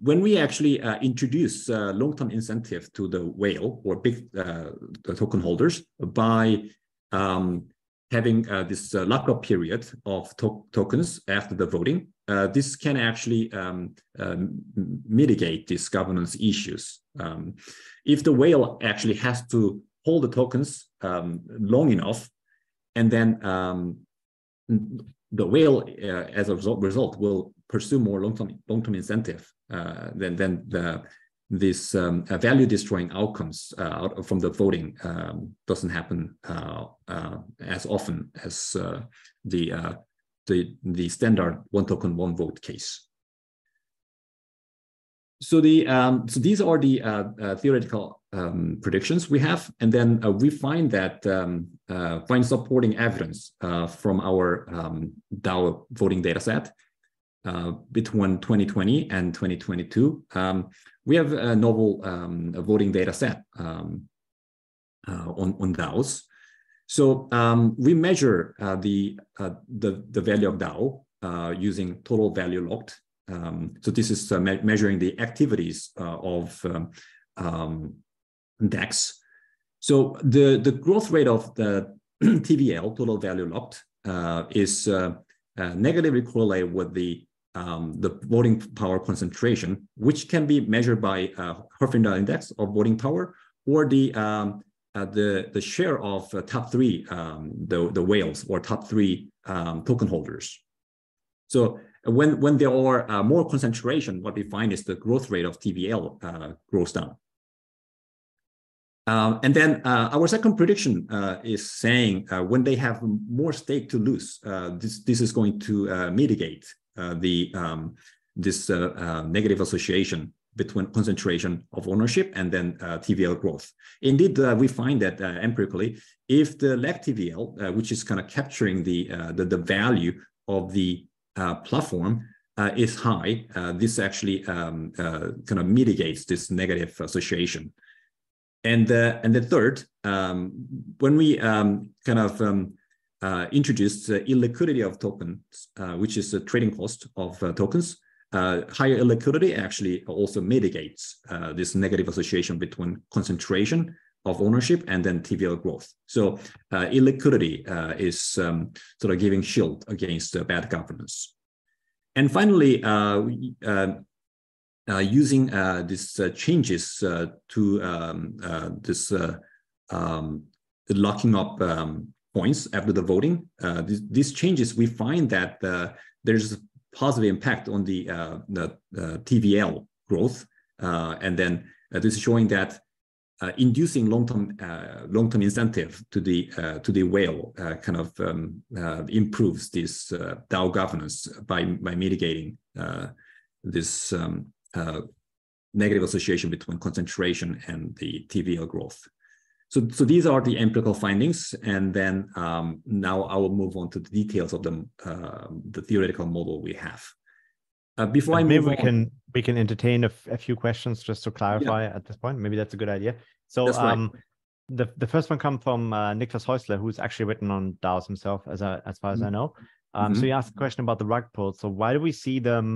when we actually uh, introduce uh, long-term incentive to the whale or big uh, token holders by um, having uh, this uh, lockup period of to tokens after the voting, uh, this can actually um, mitigate these governance issues. Um, if the whale actually has to hold the tokens um, long enough, and then um, the whale, as a result, result, will pursue more long-term long-term incentive uh, than than the this um, uh, value destroying outcomes uh, from the voting um, doesn't happen uh, uh, as often as uh, the the the standard one token one vote case. So the um, so these are the theoretical um, predictions we have, and then we find that um, find supporting evidence from our um, DAO voting data set uh, between 2020 and 2022, um, we have a novel um, a voting data set um, uh, on, on DAOs. So um, we measure uh, the, uh, the, the value of DAO uh, using total value locked. Um, so this is me measuring the activities of um, DEX. So the, the growth rate of the [clears throat] TVL, total value locked, is negatively correlated with the um, the voting power concentration, which can be measured by uh, Herfindahl index of voting power, or the um, uh, the the share of uh, top three um, the the whales or top three um, token holders. So when when there are uh, more concentration, what we find is the growth rate of TVL uh, goes down. Um, and then uh, our second prediction uh, is saying uh, when they have more stake to lose, uh, this this is going to mitigate uh, the um, this uh, uh, negative association between concentration of ownership and then TVL growth. Indeed, we find that empirically, if the lag TVL, which is kind of capturing the, the, the value of the platform, uh, is high, uh, this actually um, uh, kind of mitigates this negative association. And and the third, um, when we um, kind of um, uh, introduced the illiquidity of tokens, uh, which is the trading cost of uh, tokens. Uh, higher illiquidity actually also mitigates uh, this negative association between concentration of ownership and then TVL growth. So uh, illiquidity is um, sort of giving shield against bad governance. And finally, using these changes to um, this um, locking up um, points after the voting. Uh, th these changes, we find that uh, there's a positive impact on the, uh, the uh, TVL growth. Uh, and then uh, this is showing that inducing long-term long-term incentive to the to the whale kind of um, improves this DAO governance by by mitigating this um, negative association between concentration and the TVL growth. So, so these are the empirical findings, and then um, now I will move on to the details of the uh, the theoretical model we have. Uh, before I maybe we on, can we can entertain a, few questions just to clarify yeah. at this point. Maybe that's a good idea. So, um, the the first one comes from uh, Niklas Häusler, who's actually written on DAOs himself, as I, as far as mm -hmm. I know. Um, mm -hmm. So he asked a question about the rug pulls. So why do we see them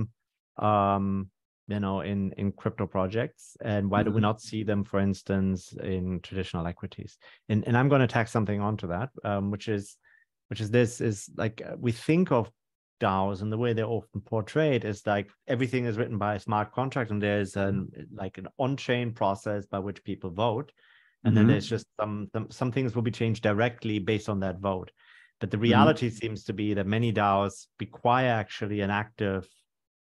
um, you know in in crypto projects and why mm-hmm. do we mm-hmm. not see them for instance in traditional equities and and i'm going to tack something onto that um, which is which is this is like uh, we think of DAOs and the way they're often portrayed is like everything is written by a smart contract and there's an mm-hmm. like an on-chain process by which people vote and mm-hmm. then there's just some, some some things will be changed directly based on that vote but the mm-hmm. reality mm-hmm. seems to be that many DAOs require actually an active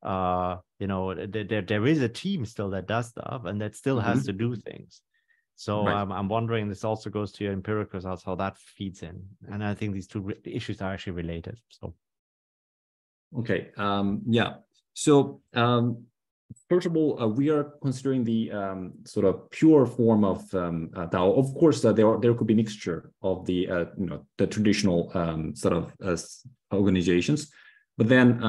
uh you know there, there is a team still that does stuff and that still has mm-hmm. to do things so right. um, i'm wondering this also goes to your empirical results how that feeds in and i think these two re- issues are actually related so okay um yeah so um first of all, uh, we are considering the um, sort of pure form of um, uh, DAO. Of course, uh, there are, there could be mixture of the uh, you know the traditional um, sort of uh, organizations, but then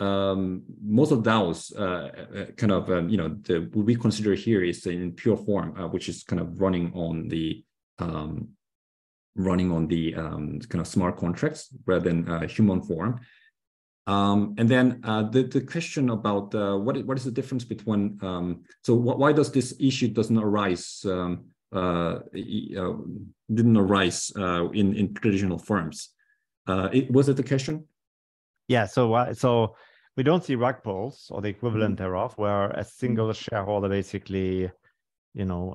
um, um, most of DAOs uh, kind of um, you know the what we consider here is in pure form, which is kind of running on the running on the kind of smart contracts rather than human form. Um, and then uh, the, the question about uh, what, what is the difference between, um, so wh why does this issue doesn't arise, um, uh, uh didn't arise uh, in, in traditional firms? Uh, it, was it the question? Yeah, so so we don't see rug pulls or the equivalent mm -hmm. thereof, where a single shareholder basically, you know,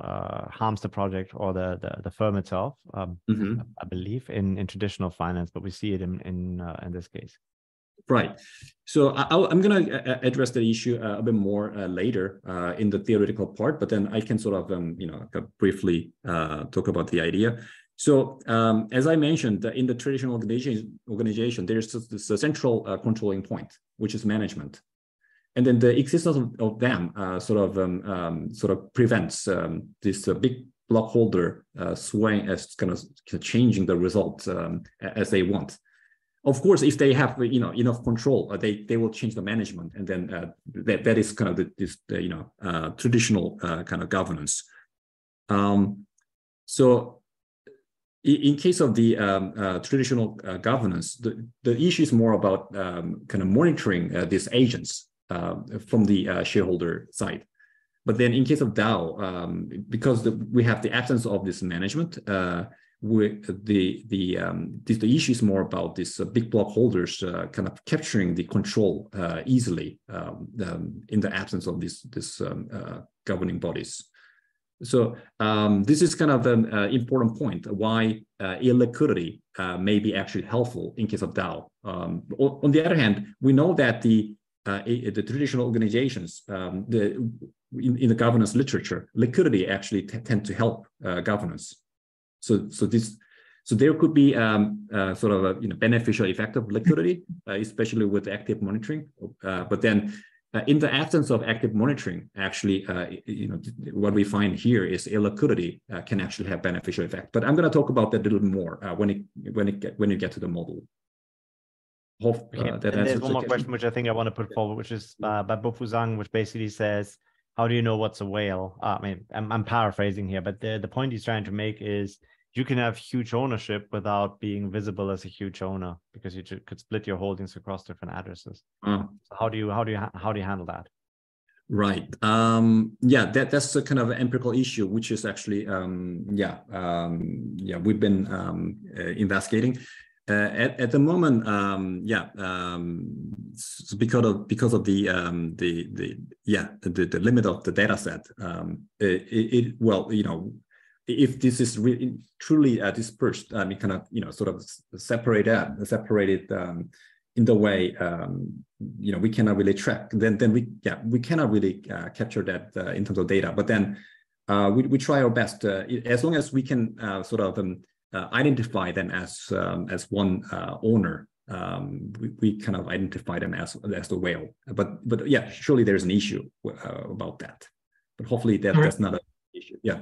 harms the project or the the, the firm itself. Um, mm -hmm. I believe in in traditional finance, but we see it in in in this case. Right. So I, am going to uh, uh, address the issue uh, a bit more uh, later uh, in the theoretical part, but then I can sort of, um, you know, briefly uh, talk about the idea. So um, as I mentioned, in the traditional organization, organization there's this central controlling point, which is management. And then the existence of, of them sort of um, um, sort of prevents um, this big block holder swaying as kind of changing the results um, as they want of course, if they have you know enough control, uh, they they will change the management, and then uh, that that is kind of the, this you know uh, traditional uh, kind of governance. Um, so, in case of the um, uh, traditional uh, governance, the the issue is more about um, kind of monitoring these agents from the shareholder side. But then, in case of DAO, um, because the, we have the absence of this management the the um, the, the issue is more about these uh, big block holders uh, kind of capturing the control uh, easily um, um, in the absence of these this um, uh, governing bodies. So um, this is kind of an uh, important point why uh, illiquidity may be actually helpful in case of DAO. Um, on the other hand, we know that the the traditional organizations, the in, in, the governance literature, liquidity actually tend to help governance. So, so this, so there could be um, uh, sort of a you know, beneficial effect of liquidity, uh, especially with active monitoring. Uh, but then, uh, in the absence of active monitoring, actually, uh, you know, what we find here is illiquidity uh, can actually have beneficial effect. But I'm going to talk about that a little more when it when it get, when you get to the model. Hope, okay. there's one more question which I think I want to put forward, which is by Bofu Zhang, which basically says, how do you know what's a whale? Uh, I mean, I'm, I'm paraphrasing here, but the, the point he's trying to make is you can have huge ownership without being visible as a huge owner because you could split your holdings across different addresses. Mm. So how do you how do you how do you handle that? Right. Um, yeah, that that's a kind of empirical issue, which is actually um, yeah um, yeah we've been um, uh, investigating. Uh, at, at the moment, um, yeah, um, because of because of the um, the the yeah the, the limit of the data set, um, it, it, well you know if this is really truly uh, dispersed, I mean kind of you know sort of separate separated separated um, in the way um, you know we cannot really track. Then then we yeah we cannot really uh, capture that uh, in terms of data. But then uh, we we try our best uh, as long as we can uh, sort of uh, identify them as um, as one uh, owner. Um, we, we, kind of identify them as as the whale. But but yeah, surely there's an issue uh, about that. But hopefully that, right. that's not an issue. Yeah.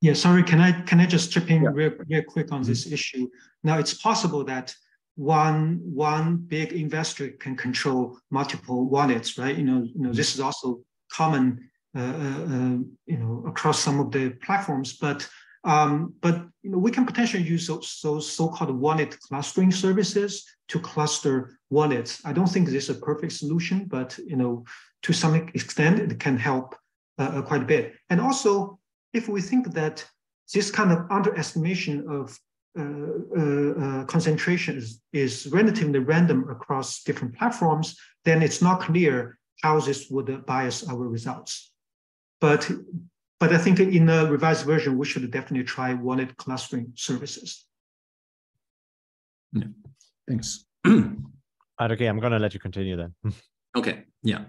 Yeah, sorry, can I can I just chip in yeah. real, real quick on this issue? Now it's possible that one one big investor can control multiple wallets, right? You know, you know, this is also common uh, uh, uh you know across some of the platforms, but um, but you know, we can potentially use those, those so-called wallet clustering services to cluster wallets. I don't think this is a perfect solution, but you know, to some extent, it can help uh, uh, quite a bit. And also, if we think that this kind of underestimation of uh, uh, uh, concentration is, is relatively random across different platforms, then it's not clear how this would bias our results. But but I think in the revised version, we should definitely try wallet clustering services. Yeah, thanks. okay, I'm going to let you continue then. okay, yeah.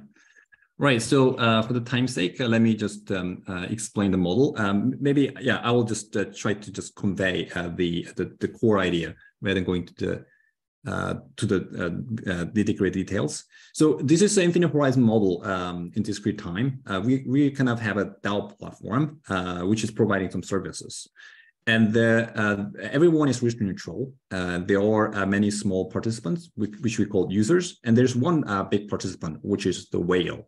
Right. So uh, for the time's sake, uh, let me just um, uh, explain the model. Um, maybe, yeah, I will just uh, try to just convey uh, the, the, the core idea rather than going to the uh, to the uh, nitty details. So this is the infinite horizon model um, in discrete time. We, we kind of have a DAO platform, which is providing some services. And the, everyone is risk neutral. there are many small participants, which, which, we call users. And there's one big participant, which is the whale.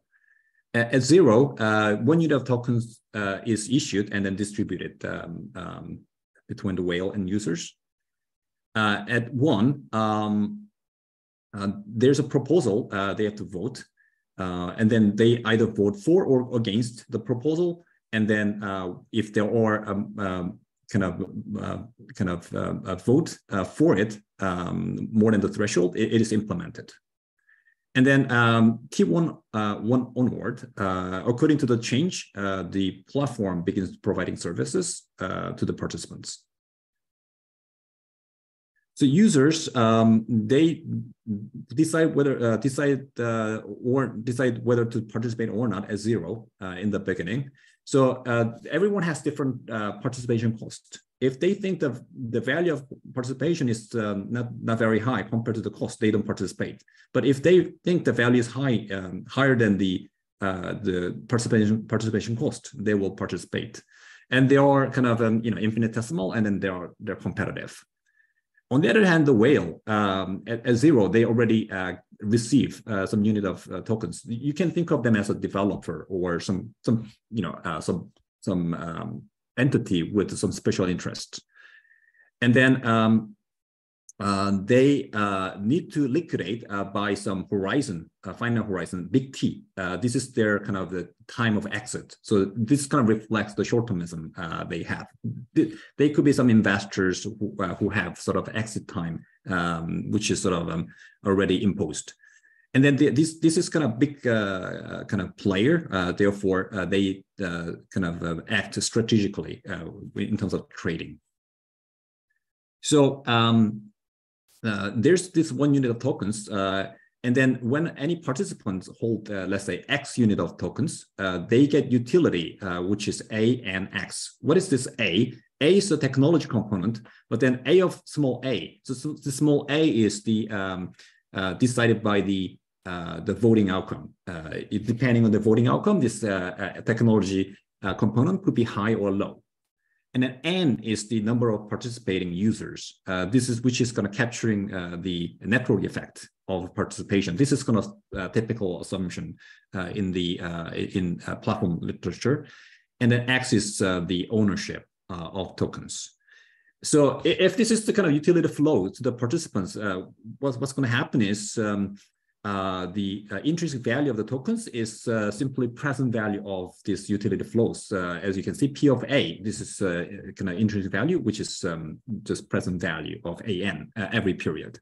At, zero, one unit of tokens is issued and then distributed um, um, between the whale and users uh, at one, um, uh, there's a proposal uh, they have to vote, uh, and then they either vote for or against the proposal. And then uh, if there are um, um, kind of uh, kind of a vote for it um, more than the threshold, it, it is implemented. And then um, T1 one onward, according to the change, the platform begins providing services to the participants. So users um, they decide whether uh, decide uh, or decide whether to participate or not at zero uh, in the beginning. So uh, everyone has different uh, participation cost. If they think the the value of participation is um, not not very high compared to the cost, they don't participate. But if they think the value is high um, higher than the uh, the participation participation cost, they will participate. And they are kind of um, you know infinitesimal, and then they are they're competitive. On the other hand, the whale um, at, at, zero, they already uh, receive uh, some unit of uh, tokens. You can think of them as a developer or some some you know uh, some some um, entity with some special interest. And then um, uh, they uh, need to liquidate uh, by some horizon, uh, final horizon, big T. Uh, this is their kind of the time of exit. So this kind of reflects the short-termism uh, they have. They could be some investors who, who have sort of exit time, um, which is sort of um, already imposed. And then the, this this is kind of big kind of player. therefore, they kind of act strategically in terms of trading. So um, uh, there's this one unit of tokens. Uh, and then when any participants hold, uh, let's say, X unit of tokens, uh, they get utility, uh, which is A and X. What is this A? A is the technology component, but then A of small a. So, so the small a is the um, decided by the the voting outcome. It, depending on the voting outcome, this technology component could be high or low. And then N is the number of participating users. Uh, this is which is kind of capturing uh, the network effect of participation. This is kind of a typical assumption uh, in the uh, in uh, platform literature. And then X is uh, the ownership of tokens. So if this is the kind of utility flow to the participants, what's, what's going to happen is um, uh, the uh, intrinsic value of the tokens is uh, simply present value of these utility flows. Uh, as you can see, P of A, this is uh, kind of intrinsic value, which is um, just present value of AN every period.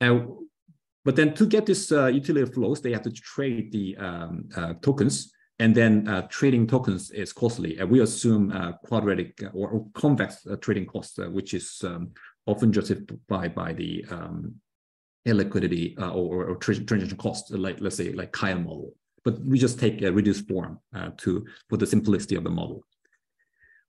but then to get this utility flows, they have to trade the um, tokens and then trading tokens is costly. And we assume quadratic or, or convex trading cost, which is um, often justified by the um, illiquidity uh, or, or transaction cost, like let's say like Kyle model. But we just take a reduced form uh, to for the simplicity of the model.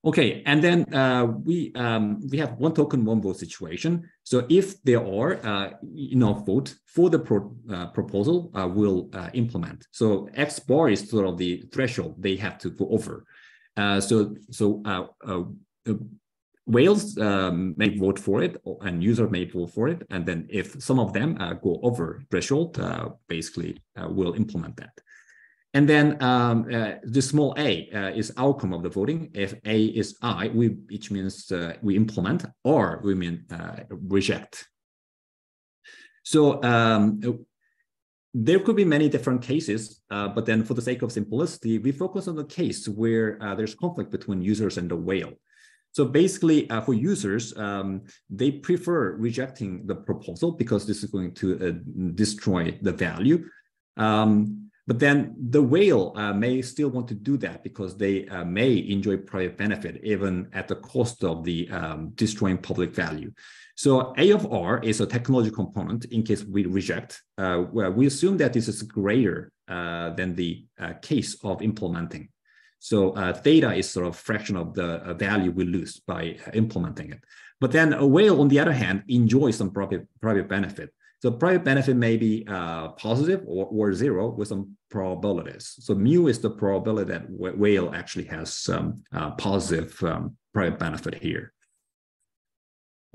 Okay, and then uh, we um, we have one token, one vote situation. So if there are uh, enough vote for the pro, uh, proposal, uh, we'll uh, implement. So X bar is sort of the threshold they have to go over. Uh, so so whales um, may vote for it and user may vote for it. And then if some of them uh, go over threshold, uh, basically uh, we'll implement that. And then um, uh, the small a uh, is outcome of the voting. If a is I, we, which means uh, we implement or we mean reject. So um, there could be many different cases, but then for the sake of simplicity, we focus on the case where there's conflict between users and the whale. So basically, uh, for users, um, they prefer rejecting the proposal because this is going to uh, destroy the value. Um, but then the whale uh, may still want to do that because they uh, may enjoy private benefit even at the cost of the um, destroying public value. So A of R is a technology component in case we reject. Uh, well, we assume that this is greater uh, than the case of implementing. So uh, theta is sort of fraction of the uh, value we lose by implementing it. But then a whale, on the other hand, enjoys some private, private benefit. So private benefit may be uh, positive or, or zero with some probabilities. So mu is the probability that whale actually has some uh, positive um, private benefit here.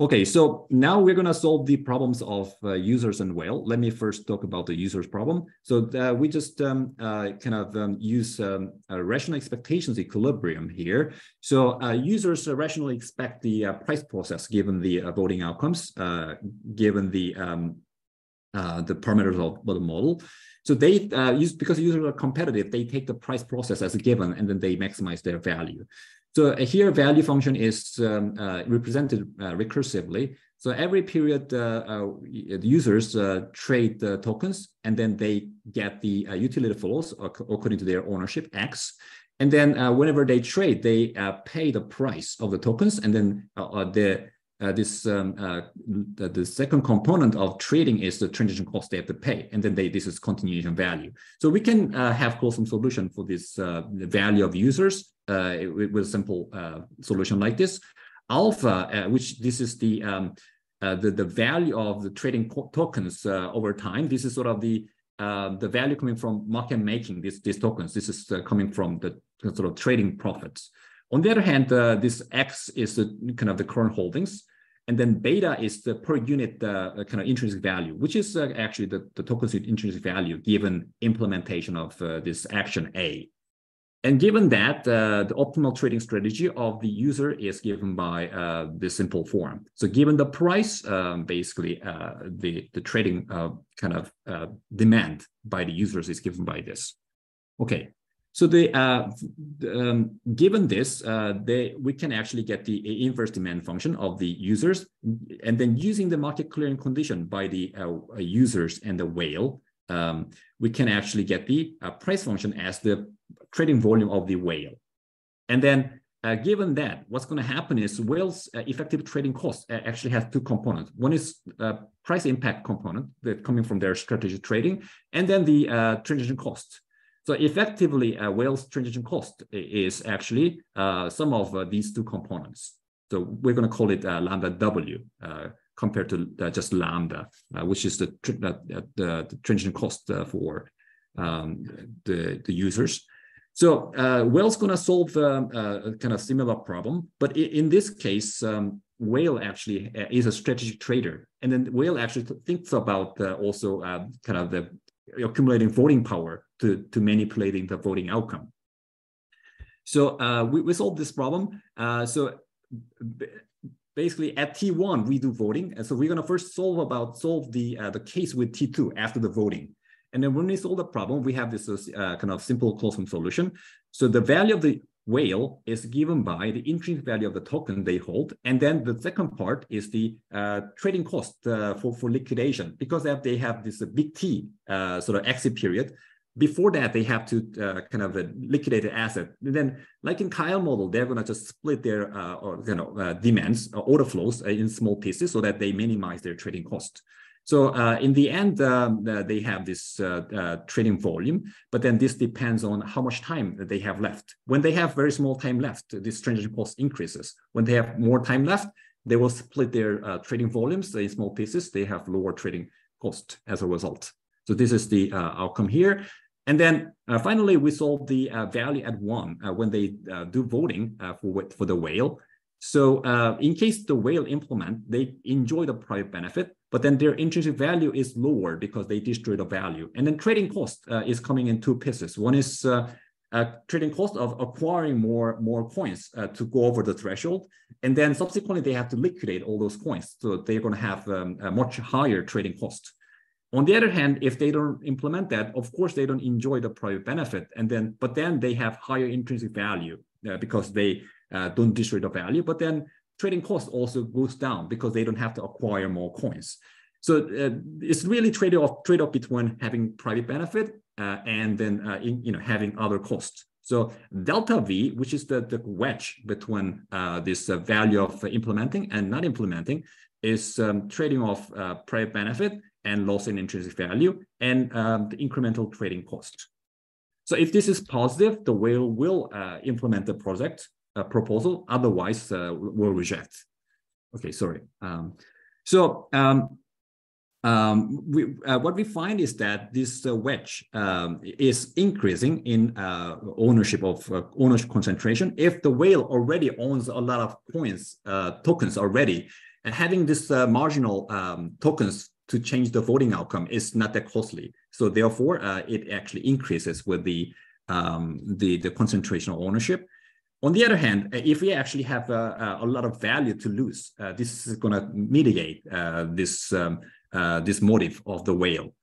Okay, so now we're going to solve the problems of uh, users and whale. Let me first talk about the users problem. So uh, we just um, uh, kind of um, use um, rational expectations equilibrium here. So uh, users rationally expect the uh, price process given the uh, voting outcomes, given the um, the parameters of the model. So they use because users are competitive, they take the price process as a given and then they maximize their value. So uh, here value function is um, uh, represented uh, recursively. So every period, uh users trade the tokens and then they get the utility flows according to their ownership X. And then whenever they trade, they pay the price of the tokens and then the uh, this um, uh, the, the, second component of trading is the transaction cost they have to pay, and then they this is continuation value. So we can uh, have closed solution for this value of users uh, with, with, a simple uh, solution like this. Alpha, uh, which this is the, um, the the value of the trading tokens over time. This is sort of the the value coming from market making these these tokens. This is coming from the sort of trading profits. On the other hand, this X is the kind of the current holdings. And then beta is the per unit uh, kind of intrinsic value, which is uh, actually the, the token's intrinsic value given implementation of uh, this action A. And given that, uh, the optimal trading strategy of the user is given by uh, this simple form. So given the price, um, basically uh, the, the trading uh, kind of uh, demand by the users is given by this. Okay, so the uh, um, given this, they, we can actually get the inverse demand function of the users, and then using the market clearing condition by the users and the whale, um, we can actually get the uh, price function as the trading volume of the whale. And then uh, given that, what's going to happen is whale's uh, effective trading cost uh, actually has two components. One is uh, price impact component that coming from their strategic trading, and then the uh, transaction cost. So effectively, uh, whale's transaction cost is actually sum of these two components. So we're going to call it lambda W compared to uh, just lambda, uh, which is the, the, the transaction cost uh, for um, the, the users. So uh, Whale's going to solve um, a kind of similar problem, but in this case, um, Whale actually is a strategic trader, and then Whale actually thinks about uh, also uh, kind of the accumulating voting power to to manipulating the voting outcome. So uh, we, we solved this problem. Uh, so basically at T1, we do voting. And so we're going to first solve about solve the, uh, the case with T2 after the voting. And then when we solve the problem, we have this uh, kind of simple closed-form solution. So the value of the whale is given by the intrinsic value of the token they hold. And then the second part is the uh, trading cost uh, for, for liquidation because they have this big T uh, sort of exit period before that, they have to uh, kind of uh, liquidate the asset. And then, like in Kyle model, they're going to just split their uh, or you know uh, demands, uh, order flows uh, in small pieces so that they minimize their trading cost. So in the end, um, they have this trading volume, but then this depends on how much time they have left. When they have very small time left, this transaction cost increases. When they have more time left, they will split their trading volumes in small pieces. They have lower trading cost as a result. So this is the outcome here. And then uh, finally, we solve the uh, value at one uh, when they uh, do voting uh, for, for the whale. So uh, in case the whale implement, they enjoy the private benefit, but then their intrinsic value is lower because they destroy the value. And then trading cost is coming in two pieces. One is trading cost of acquiring more, more coins to go over the threshold. And then subsequently, they have to liquidate all those coins. So they're going to have um, a much higher trading cost. On the other hand, if they don't implement that, of course they don't enjoy the private benefit, and then but then they have higher intrinsic value uh, because they uh, don't destroy the value. But then trading cost also goes down because they don't have to acquire more coins. So uh, it's really trade off trade off between having private benefit uh, and then uh, in, you know having other costs. So delta V, which is the, the wedge between uh, this value of implementing and not implementing, is um, trading off private benefit and loss in intrinsic value and um, the incremental trading cost. So if this is positive, the whale will uh, implement the project uh, proposal. Otherwise, uh, will reject. Okay, sorry. Um, so um, um, we, uh, what we find is that this uh, wedge um, is increasing in uh, ownership of uh, ownership concentration. If the whale already owns a lot of coins, uh, tokens already, and having this uh, marginal um, tokens to change the voting outcome is not that costly. So therefore, it actually increases with the, um, the, the concentration of ownership. On the other hand, if we actually have a, a lot of value to lose, this is going to mitigate this um, uh, this motive of the whale.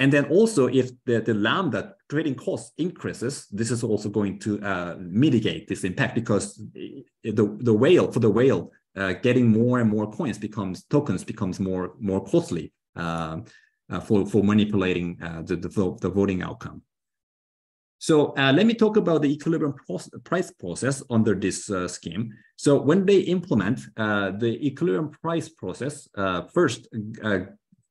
And then also if the, the lambda trading cost increases, this is also going to uh, mitigate this impact because the, the whale, for the whale, uh, getting more and more coins becomes tokens becomes more more costly um, uh, for for manipulating uh, the, the, the voting outcome. So uh, let me talk about the equilibrium price process under this uh, scheme. So when they implement uh, the equilibrium price process, first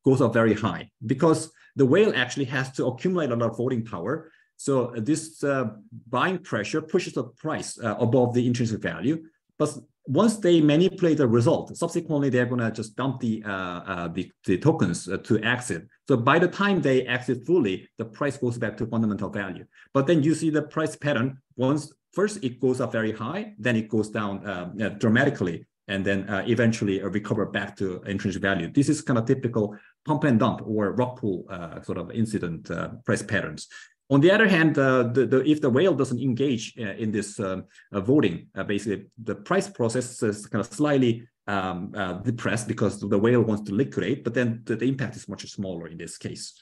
goes up very high because the whale actually has to accumulate a lot of voting power. So this uh, buying pressure pushes the price uh, above the intrinsic value. But once they manipulate the result, subsequently they're going to just dump the, uh, uh, the, the tokens uh, to exit. So by the time they exit fully, the price goes back to fundamental value. But then you see the price pattern. Once first it goes up very high, then it goes down uh, dramatically and then uh, eventually recover back to intrinsic value. This is kind of typical pump and dump or rug pull uh, sort of incident uh, price patterns. On the other hand, uh, the, the, if the whale doesn't engage uh, in this um, uh, voting, basically the price process is kind of slightly um, depressed because the whale wants to liquidate, but then the, the, impact is much smaller in this case.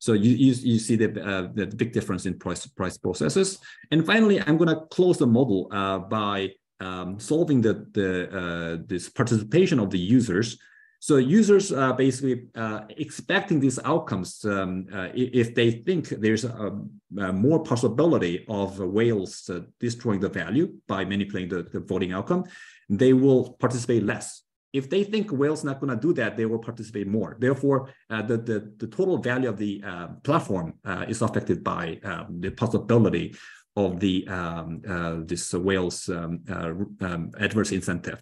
So you, you, you see the, the big difference in price, price processes. And finally, I'm going to close the model by um, solving the, the uh, this participation of the users. So users are basically uh, expecting these outcomes um, uh, if they think there's a, a more possibility of whales uh, destroying the value by manipulating the, the voting outcome, they will participate less. If they think whales not going to do that, they will participate more. Therefore, uh, the, the, the total value of the uh, platform is affected by um, the possibility of the um, uh, this whales um, uh, um, adverse incentive.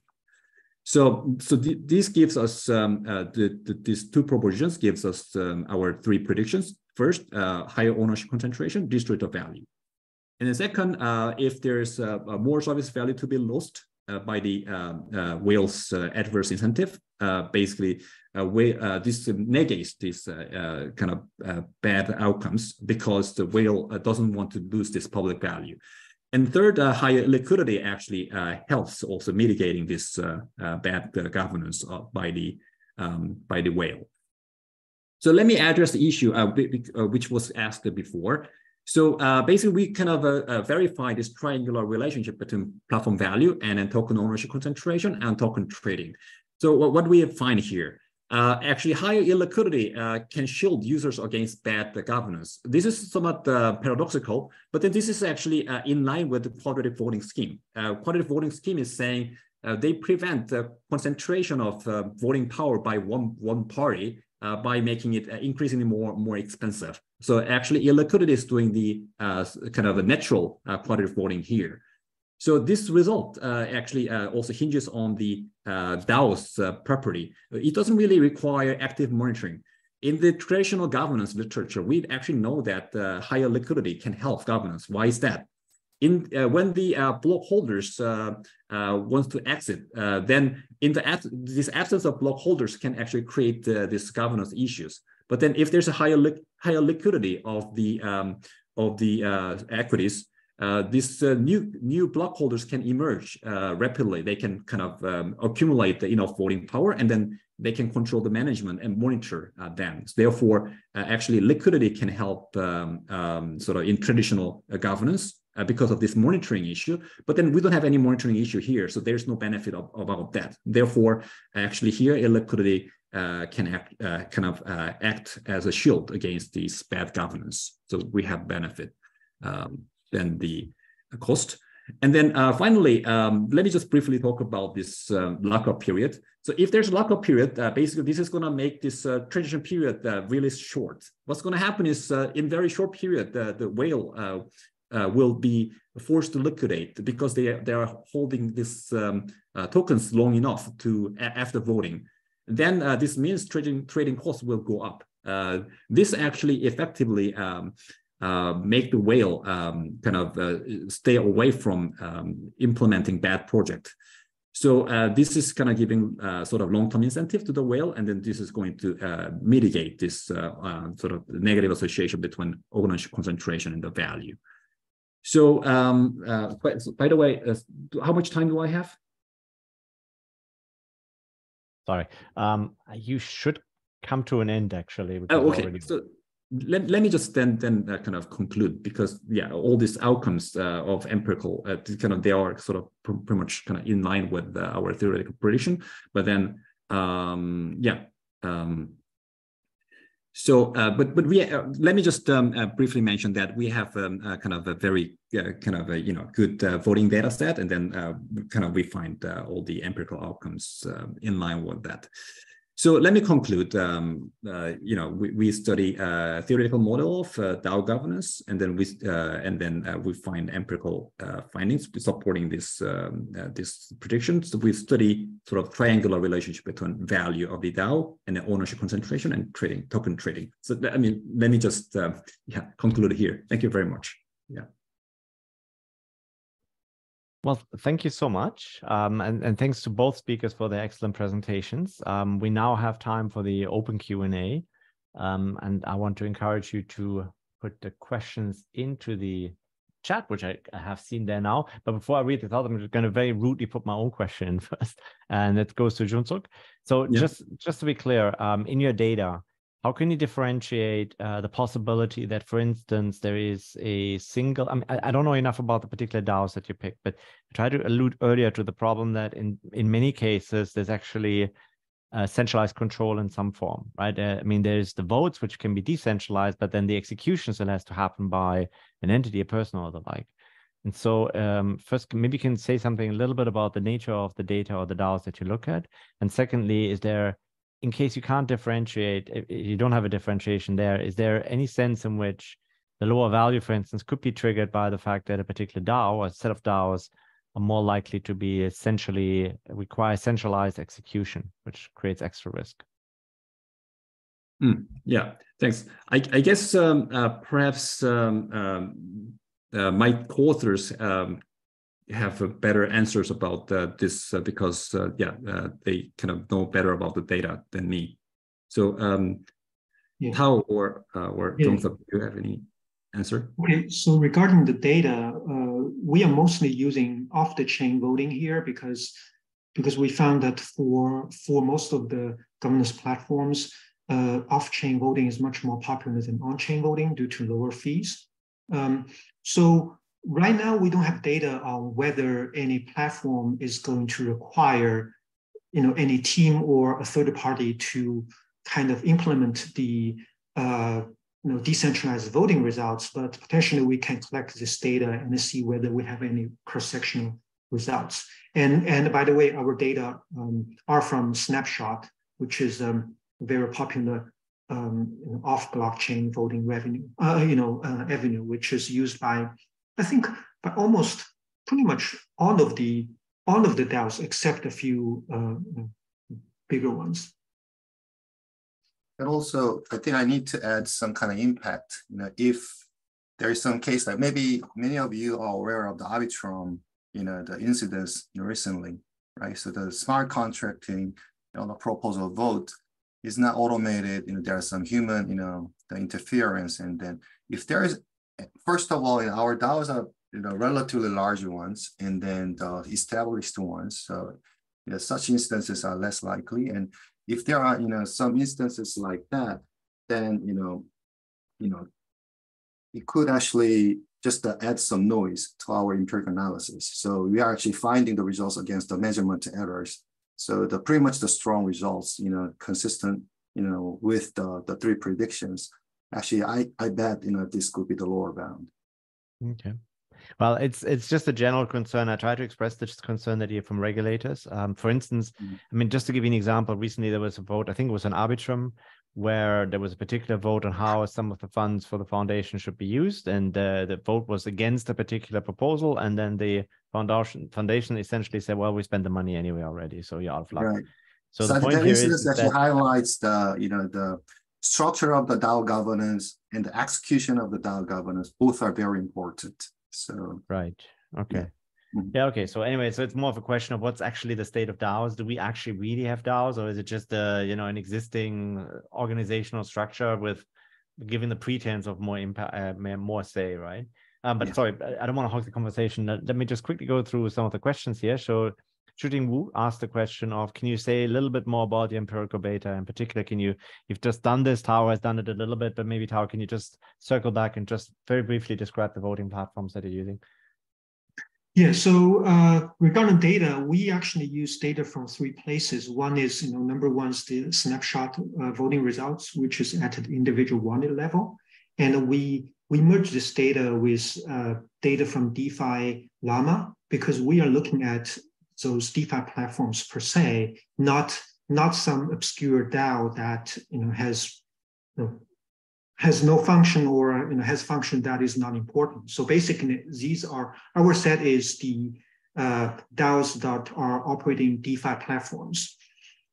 So, so th this gives us um, uh, the, the, these two propositions gives us um, our three predictions. First, uh, higher ownership concentration, distributive value. And the second, uh, if there's more service value to be lost uh, by the whales adverse incentive, basically uh, uh, this negates this uh, kind of bad outcomes because the whale doesn't want to lose this public value. And third, uh, higher liquidity actually uh, helps also mitigating this uh, bad governance by the um, by the whale. So let me address the issue which was asked before. So basically, we kind of verify this triangular relationship between platform value and token ownership concentration and token trading. So what, what we find here? Uh, actually, higher illiquidity uh, can shield users against bad governance. This is somewhat uh, paradoxical, but then this is actually uh, in line with the quadratic voting scheme. Uh, quadratic voting scheme is saying uh, they prevent the concentration of voting power by one, one party by making it increasingly more, more expensive. So actually, illiquidity is doing the kind of a natural quadratic voting here. So this result uh, actually uh, also hinges on the uh, DAO's uh, property. It doesn't really require active monitoring. In the traditional governance literature, we actually know that uh, higher liquidity can help governance. Why is that? In uh, when the block holders wants to exit, then in the this absence of block holders can actually create these governance issues. But then if there's a higher li higher liquidity of the um, of the equities, uh, these uh, new new block holders can emerge uh, rapidly. They can kind of um, accumulate the enough voting power, and then they can control the management and monitor uh, them. So therefore, uh, actually, liquidity can help um, um, sort of in traditional uh, governance because of this monitoring issue. But then we don't have any monitoring issue here, so there's no benefit of, about that. Therefore, actually, here illiquidity can act, kind of act as a shield against these bad governance. So we have benefit. Um, than the cost. And then uh, finally, um, let me just briefly talk about this uh, lockup period. So if there's a lockup period, uh, basically this is going to make this uh, transition period uh, really short. What's going to happen is uh, in very short period, the whale will be forced to liquidate because they, they are holding these um, tokens long enough to after voting. Then this means trading trading costs will go up. this actually effectively um, uh, make the whale um, kind of uh, stay away from um, implementing bad project. So uh, this is kind of giving uh, sort of long-term incentive to the whale, and then this is going to uh, mitigate this uh, sort of negative association between ownership concentration and the value. So um, by, by, the way, how much time do I have? Sorry, um, you should come to an end actually. Oh, okay. So let, let me just then then uh, kind of conclude because yeah all these outcomes uh, of empirical uh, kind of they are sort of pr pretty much kind of in line with uh, our theoretical prediction. But then um yeah um so uh, but but we uh, let me just um, briefly mention that we have um, kind of a very kind of a you know good voting data set. And then kind of we find all the empirical outcomes in line with that so let me conclude. Um, uh, you know, we, we study a theoretical model of uh, DAO governance, and then we uh, and then uh, we find empirical uh, findings supporting this um, uh, this prediction. So we study sort of triangular relationship between value of the DAO and the ownership concentration and trading token trading. So I mean, let me just yeah conclude here. Thank you very much. Yeah. Well, thank you so much. Um, and, and thanks to both speakers for their excellent presentations. Um, we now have time for the open Q&A. Um, and I want to encourage you to put the questions into the chat, which I, I have seen there now. But before I read this out, I'm just going to very rudely put my own question in [laughs] first. And it goes to Jungsuk. So yeah. just, just to be clear, um, in your data, how can you differentiate uh, the possibility that, for instance, there is a single? I, mean, I, don't know enough about the particular DAOs that you picked, but I tried to allude earlier to the problem that in in many cases there's actually uh, centralized control in some form, right? Uh, I mean, there's the votes which can be decentralized, but then the execution still has to happen by an entity, a person, or the like. And so, um, first, maybe you can say something a little bit about the nature of the data or the DAOs that you look at, and secondly, is there in case you can't differentiate, if you don't have a differentiation there, is there any sense in which the lower value, for instance, could be triggered by the fact that a particular DAO or set of DAOs are more likely to be essentially require centralized execution, which creates extra risk? Mm, yeah, thanks. I, I guess um, uh, perhaps um, um, uh, my co-authors um, have better answers about uh, this uh, because uh, yeah uh, they kind of know better about the data than me so um yeah. how or uh, or yeah. do you have any answer okay so regarding the data uh, we are mostly using off the chain voting here because because we found that for for most of the governance platforms uh, off chain voting is much more popular than on chain voting due to lower fees um, so right now we don't have data on whether any platform is going to require you know any team or a third party to kind of implement the uh, you know decentralized voting results but potentially we can collect this data and see whether we have any cross-sectional results. And and by the way our data um, are from snapshot which is um, very popular um, off blockchain voting revenue uh, you know uh, avenue which is used by I think by almost pretty much all of the all of the DAOs except a few uh, bigger ones. And also, I think I need to add some kind of impact. You know, if there is some case that maybe many of you are aware of the Arbitrum, you know, the incidents recently, right? So the smart contracting, know, the proposal vote is not automated. You know, there are some human, you know, the interference, and then if there is first of all, in our DAOs are you know relatively large ones, and then the established ones. So you know, such instances are less likely. And if there are you know some instances like that, then you know, you know, it could actually just add some noise to our empirical analysis. So we are actually finding the results against the measurement errors. So the pretty much the strong results, you know, consistent, you know, with the, the three predictions actually, I, I bet, you know, this could be the lower bound. Okay. Well, it's it's just a general concern. I try to express this concern that you from regulators. Um, for instance, mm-hmm. I mean, just to give you an example, recently there was a vote. I think it was an Arbitrum where there was a particular vote on how some of the funds for the foundation should be used, and uh, the vote was against a particular proposal. And then the foundation foundation essentially said, "Well, we spent the money anyway already, so you're out of luck." Right. So, so the, point here is actually that, highlights the you know the structure of the DAO governance and the execution of the DAO governance. Both are very important. So right. Okay. Yeah. Mm-hmm. Yeah. Okay. So anyway, so it's more of a question of what's actually the state of DAOs. Do we actually really have DAOs, or is it just a you know an existing organizational structure with giving the pretense of more impact, uh, more say, right? Um, but yeah. sorry, I don't want to hog the conversation. Let me just quickly go through some of the questions here. So Shooting Wu asked the question of, can you say a little bit more about the empirical beta in particular? Can you, you've just done this, Tao has done it a little bit, but maybe Tao, can you just circle back and just very briefly describe the voting platforms that you're using? Yeah, so uh, regarding data, we actually use data from three places. One is, you know, number one is the snapshot uh, voting results, which is at the individual wallet level. And we we merge this data with uh, data from DeFi Llama because we are looking at those DeFi platforms per se, not not some obscure DAO that you know has you know, has no function or you know, has function that is not important. So basically, these are our set is the uh, DAOs that are operating DeFi platforms.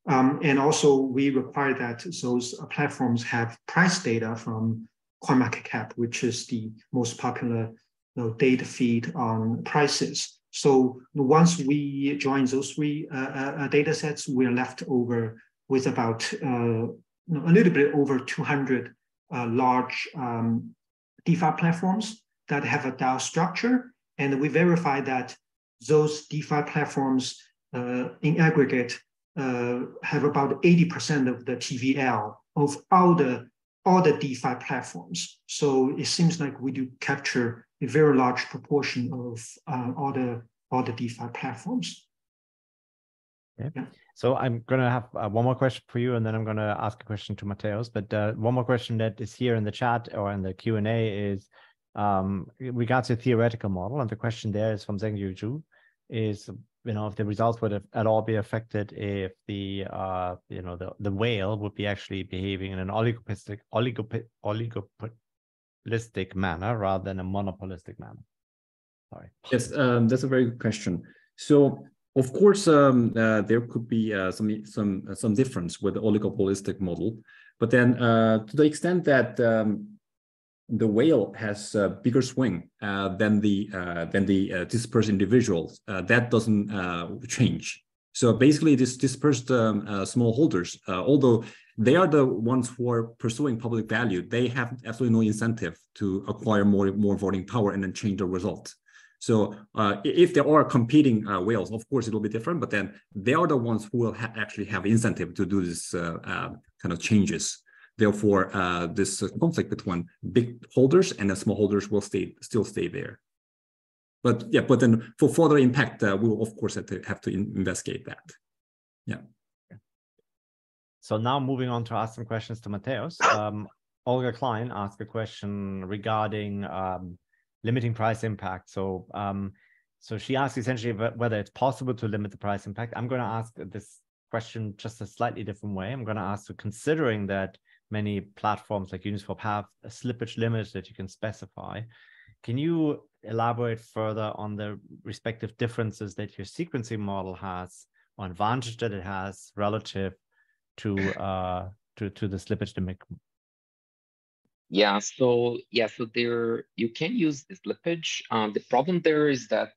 Um, and also, we require that those platforms have price data from CoinMarketCap, which is the most popular you know, data feed on prices. So once we join those three uh, uh, uh data sets, we're left over with about uh, a little bit over 200 uh, large um, DeFi platforms that have a DAO structure. And we verify that those DeFi platforms uh, in aggregate have about 80% of the TVL of all the all the DeFi platforms. So it seems like we do capture a very large proportion of uh, all the all the DeFi platforms. Okay. Yeah. So I'm going to have uh, one more question for you, and then I'm going to ask a question to Matheus. But uh, one more question that is here in the chat or in the Q and A is um, regards to theoretical model, and the question there is from Zheng Yuzhu, is you know if the results would have at all be affected if the uh, you know the the whale would be actually behaving in an oligopolistic oligop- oligopolistic manner rather than a monopolistic manner. Sorry. Yes, um, that's a very good question. So of course, um, uh, there could be uh, some some uh, some difference with the oligopolistic model, but then uh, to the extent that um, the whale has a bigger swing uh, than the uh, than the dispersed individuals, that doesn't change. So basically, this dispersed um, small holders, although they are the ones who are pursuing public value, they have absolutely no incentive to acquire more more voting power and then change the result. So uh, if there are competing uh, whales, of course it will be different, but then they are the ones who will ha actually have incentive to do this uh, uh kind of changes. Therefore, uh, this uh, conflict between big holders and the small holders will stay still stay there. But yeah, but then for further impact, we will of course have to have to in investigate that. Yeah. So now moving on to ask some questions to Matheus. [laughs] Um, Olga Klein asked a question regarding um, limiting price impact. So um, so she asked essentially whether it's possible to limit the price impact. I'm going to ask this question just a slightly different way. I'm going to ask, so considering that many platforms like Uniswap have a slippage limit that you can specify, can you elaborate further on the respective differences that your sequencing model has or advantage that it has relative to uh, to to the slippage limit yeah, so yeah, so there you can use the slippage. Um, the problem there is that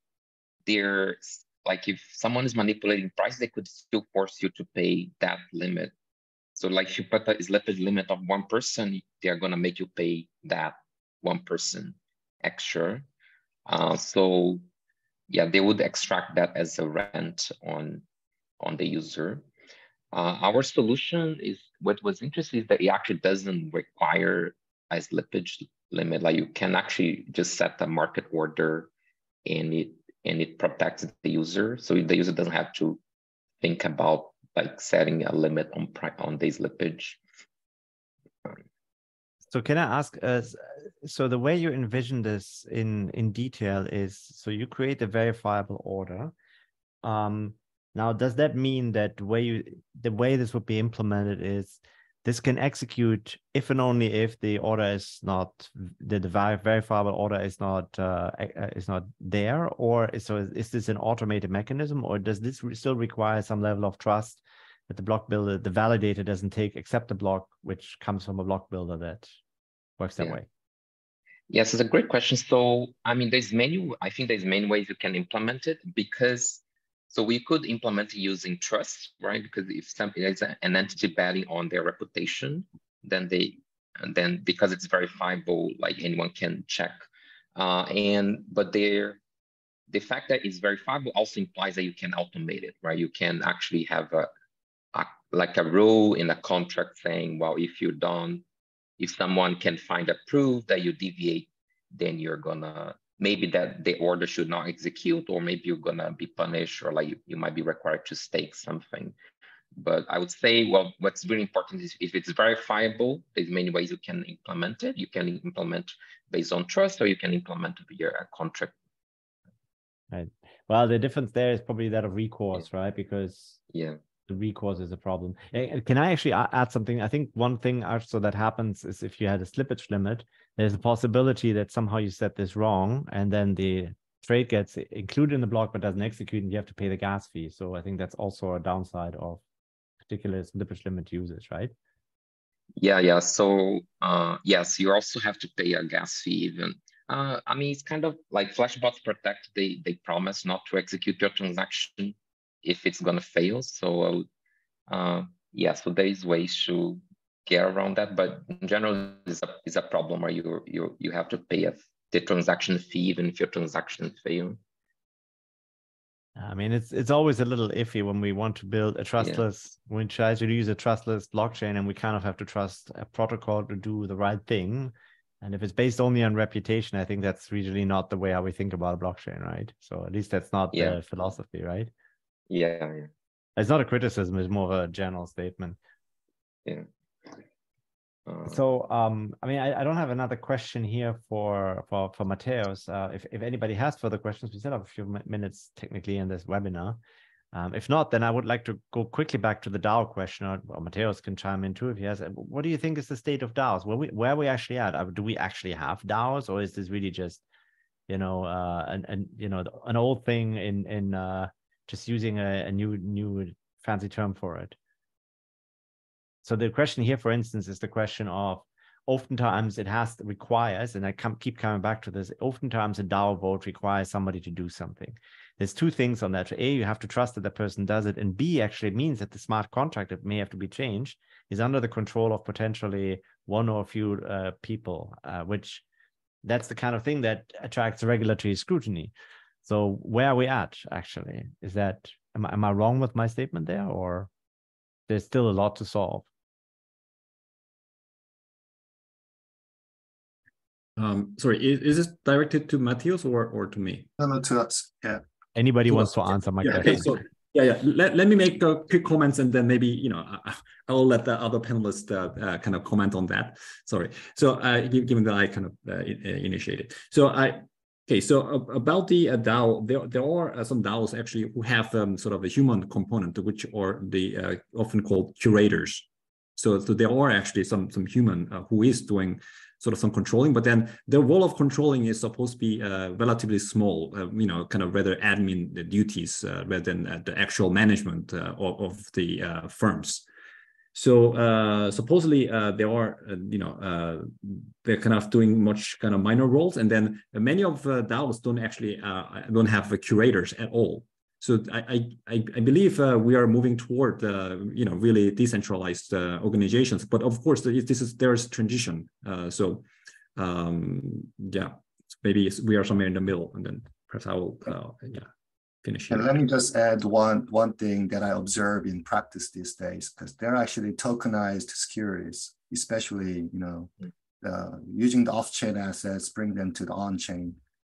there's like if someone is manipulating price, they could still force you to pay that limit. So like if you put a slippage limit of one person, they're gonna make you pay that one person extra. Uh, so yeah, they would extract that as a rent on on the user. Uh, our solution is what was interesting is that it actually doesn't require a slippage limit. Like you can actually just set a market order and it and it protects the user. So the user doesn't have to think about like setting a limit on on the slippage. So can I ask? Uh, so the way you envision this in in detail is so you create a verifiable order. Um, now, does that mean that the way you the way this would be implemented is this can execute if and only if the order is not the, the verifiable order is not uh, uh, is not there, or so is, is this an automated mechanism, or does this still require some level of trust that the block builder, the validator, doesn't take except the block which comes from a block builder that works that yeah. way? Yes, it's a great question. So, I mean, there's many, I think there's many ways you can implement it because, so we could implement it using trust, right? Because if something is an entity betting on their reputation, then they, and then because it's verifiable, like anyone can check. Uh, and, but there, the fact that it's verifiable also implies that you can automate it, right? You can actually have a, a like a rule in a contract saying, well, if you don't if someone can find a proof that you deviate, then you're gonna maybe that the order should not execute, or maybe you're gonna be punished, or like you, you might be required to stake something. But I would say, well, what's really important is if it's verifiable, there's many ways you can implement it. You can implement based on trust, or you can implement via a contract. Right. Well, the difference there is probably that of recourse, right? Because yeah, recourse is a problem. Can I actually add something? I think one thing also that happens is if you had a slippage limit, there's a possibility that somehow you set this wrong and then the trade gets included in the block but doesn't execute and you have to pay the gas fee. So I think that's also a downside of particular slippage limit users, right? Yeah, yeah. So uh, yes, you also have to pay a gas fee even. Uh, I mean, it's kind of like Flashbots Protect. They they promise not to execute your transaction if it's gonna fail. So uh, yeah, so there is ways to get around that, but in general, it's a, it's a problem where you you you have to pay a, the transaction fee even if your transaction fail. I mean, it's it's always a little iffy when we want to build a trustless, yeah. when we try to use a trustless blockchain, and we kind of have to trust a protocol to do the right thing. And if it's based only on reputation, I think that's usually not the way how we think about a blockchain, right? So at least that's not yeah. the philosophy, right? Yeah, yeah. It's not a criticism; it's more of a general statement. Yeah. Uh, so, um, I mean, I, I, don't have another question here for for for Matheus. Uh, if if anybody has further questions, we still have a few minutes technically in this webinar. Um, if not, then I would like to go quickly back to the DAO question, or, or Matheus can chime in too if he has. What do you think is the state of DAOs? Where we where are we actually at? Uh, do we actually have DAOs, or is this really just, you know, uh, and and you know, an old thing in in uh, just using a, a new new fancy term for it. So the question here, for instance, is the question of oftentimes it has requires, and I come, keep coming back to this, oftentimes a DAO vote requires somebody to do something. There's two things on that. A, you have to trust that the person does it. And B, actually means that the smart contract that may have to be changed is under the control of potentially one or a few uh, people, uh, which that's the kind of thing that attracts regulatory scrutiny. So where are we at actually? Is that am I, am I wrong with my statement there, or there's still a lot to solve? Um, sorry, is, is this directed to Matheus or or to me? No, no, to us. Yeah. Anybody to wants us. to answer my yeah, question? Okay, so yeah, yeah. Let, let me make uh, quick comments and then maybe you know I, will let the other panelists uh, uh, kind of comment on that. Sorry. So uh, given that I kind of uh, initiated, so I Okay, so about the uh, DAO, there, there are uh, some DAOs actually who have um, sort of a human component, which are the uh, often called curators. So, so there are actually some some human uh, who is doing sort of some controlling, but then the role of controlling is supposed to be uh, relatively small, uh, you know, kind of rather admin duties rather than the actual management of, of, the firms. So uh, supposedly uh, they are, uh, you know, uh, they're kind of doing much kind of minor roles, and then many of uh, DAOs don't actually uh, don't have curators at all. So I I, I believe we are moving toward you know really decentralized organizations, but of course this is there's transition. so um, yeah, maybe we are somewhere in the middle, and then perhaps I will yeah finish. And let me just add one one thing that I observe in practice these days, because they're actually tokenized securities, especially you know uh, using the off-chain assets, bring them to the on-chain.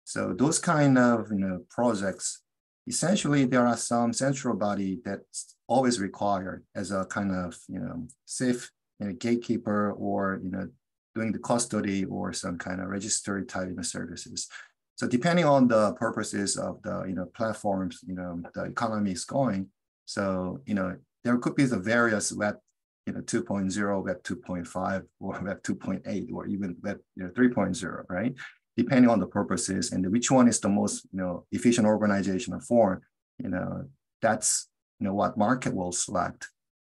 So those kind of you know projects, essentially there are some central body that's always required as a kind of you know safe you know, gatekeeper or you know doing the custody or some kind of registry type of services. So depending on the purposes of the you know platforms, you know the economy is going. So you know there could be the various web you know 2.0, web 2.5, or [laughs] web 2.8, or even web you know 3.0, right? Depending on the purposes and which one is the most you know efficient organizational form, you know that's you know what market will select.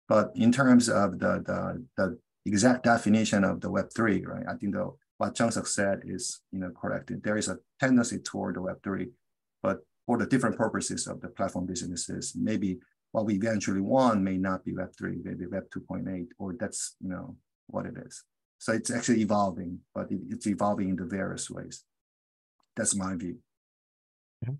But in terms of the the, the exact definition of the Web three, right? I think the what Jungsuk said is you know correct. There is a tendency toward the Web three, but for the different purposes of the platform businesses, maybe what we eventually want may not be Web three, maybe Web two point eight, or that's you know what it is. So it's actually evolving, but it, it's evolving in the various ways. That's my view. Yeah.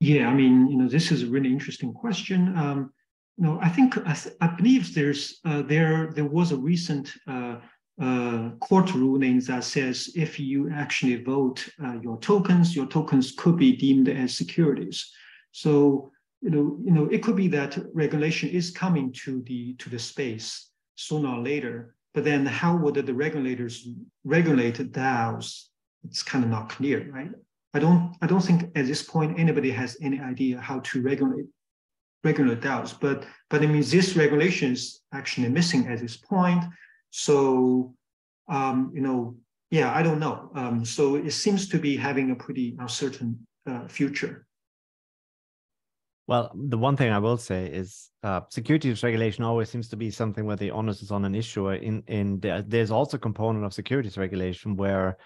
yeah, I mean, you know, this is a really interesting question. Um, no, I think I, I believe there's uh, there there was a recent uh, uh, court ruling that says if you actually vote uh, your tokens, your tokens could be deemed as securities. So you know you know it could be that regulation is coming to the to the space sooner or later. But then how would the regulators regulate DAOs? It's kind of not clear, right? I don't I don't think at this point anybody has any idea how to regulate regular DAOs. But but I mean, this regulation is actually missing at this point. So um, you know, yeah, I don't know. Um, so it seems to be having a pretty uncertain uh, future. Well, the one thing I will say is uh, securities regulation always seems to be something where the onus is on an issuer. In in there's also a component of securities regulation where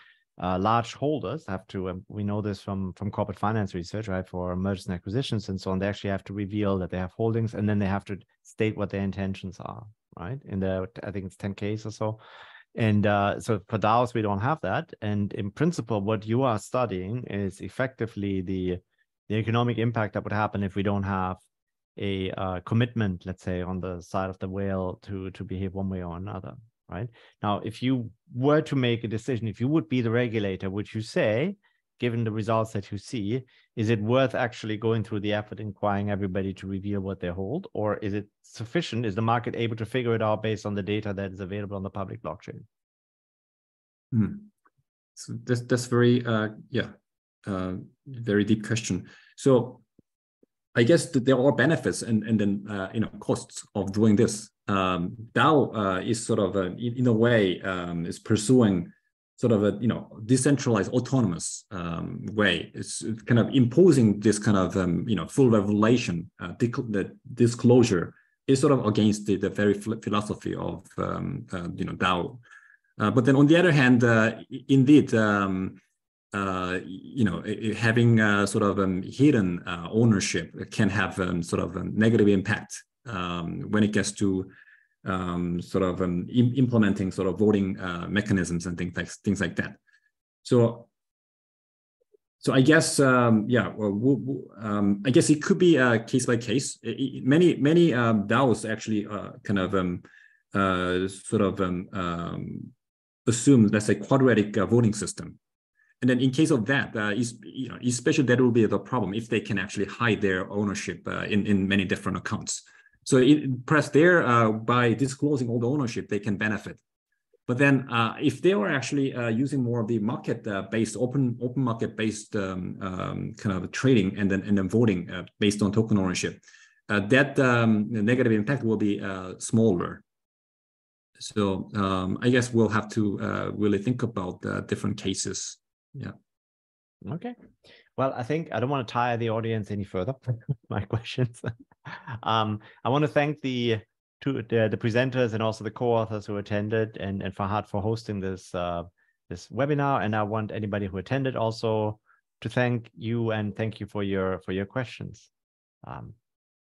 uh, large holders have to um, we know this from from corporate finance research right for mergers and acquisitions and so on they actually have to reveal that they have holdings and then they have to state what their intentions are right in the i think it's 10 case or so and uh, so for DAOs, we don't have that. And in principle, what you are studying is effectively the the economic impact that would happen if we don't have a uh, commitment, let's say, on the side of the whale to to behave one way or another, right? Now, if you were to make a decision, if you would be the regulator, would you say, given the results that you see, is it worth actually going through the effort inquiring everybody to reveal what they hold? Or is it sufficient? Is the market able to figure it out based on the data that is available on the public blockchain? Hmm. So that's, that's very, uh, yeah, uh, very deep question. So I guess that there are benefits and, and then, uh, you know, costs of doing this um, DAO uh, is sort of a, in, in, a way um, is pursuing sort of a you know decentralized autonomous um, way. It's kind of imposing this kind of um, you know full revelation, uh, the disclosure is sort of against the, the very philosophy of um, uh, you know DAO. Uh, but then on the other hand, uh, indeed. Um, uh, you know, having uh, sort of um, hidden ownership can have sort of a negative impact um, when it gets to um, sort of um, implementing sort of voting uh, mechanisms and things like things like that. So, so I guess um, yeah, well, um, I guess it could be a case by case. It, many many um, DAOs actually uh, kind of um, uh, sort of assume let's say quadratic uh, voting system. And then in case of that, uh, is, you know, especially that will be the problem if they can actually hide their ownership uh, in, in many different accounts. So it, press there uh, by disclosing all the ownership, they can benefit. But then uh, if they were actually uh, using more of the market-based, uh, open open market-based um, um, kind of trading and then and then voting uh, based on token ownership, uh, that um, negative impact will be smaller. So um, I guess we'll have to really think about different cases. Yeah. Okay. Well, I think I don't want to tire the audience any further. [laughs] My questions. Um, I want to thank the two the, the, presenters and also the co-authors who attended, and and Farhad for hosting this uh, this webinar. And I want anybody who attended also to thank you and thank you for your for your questions. Um,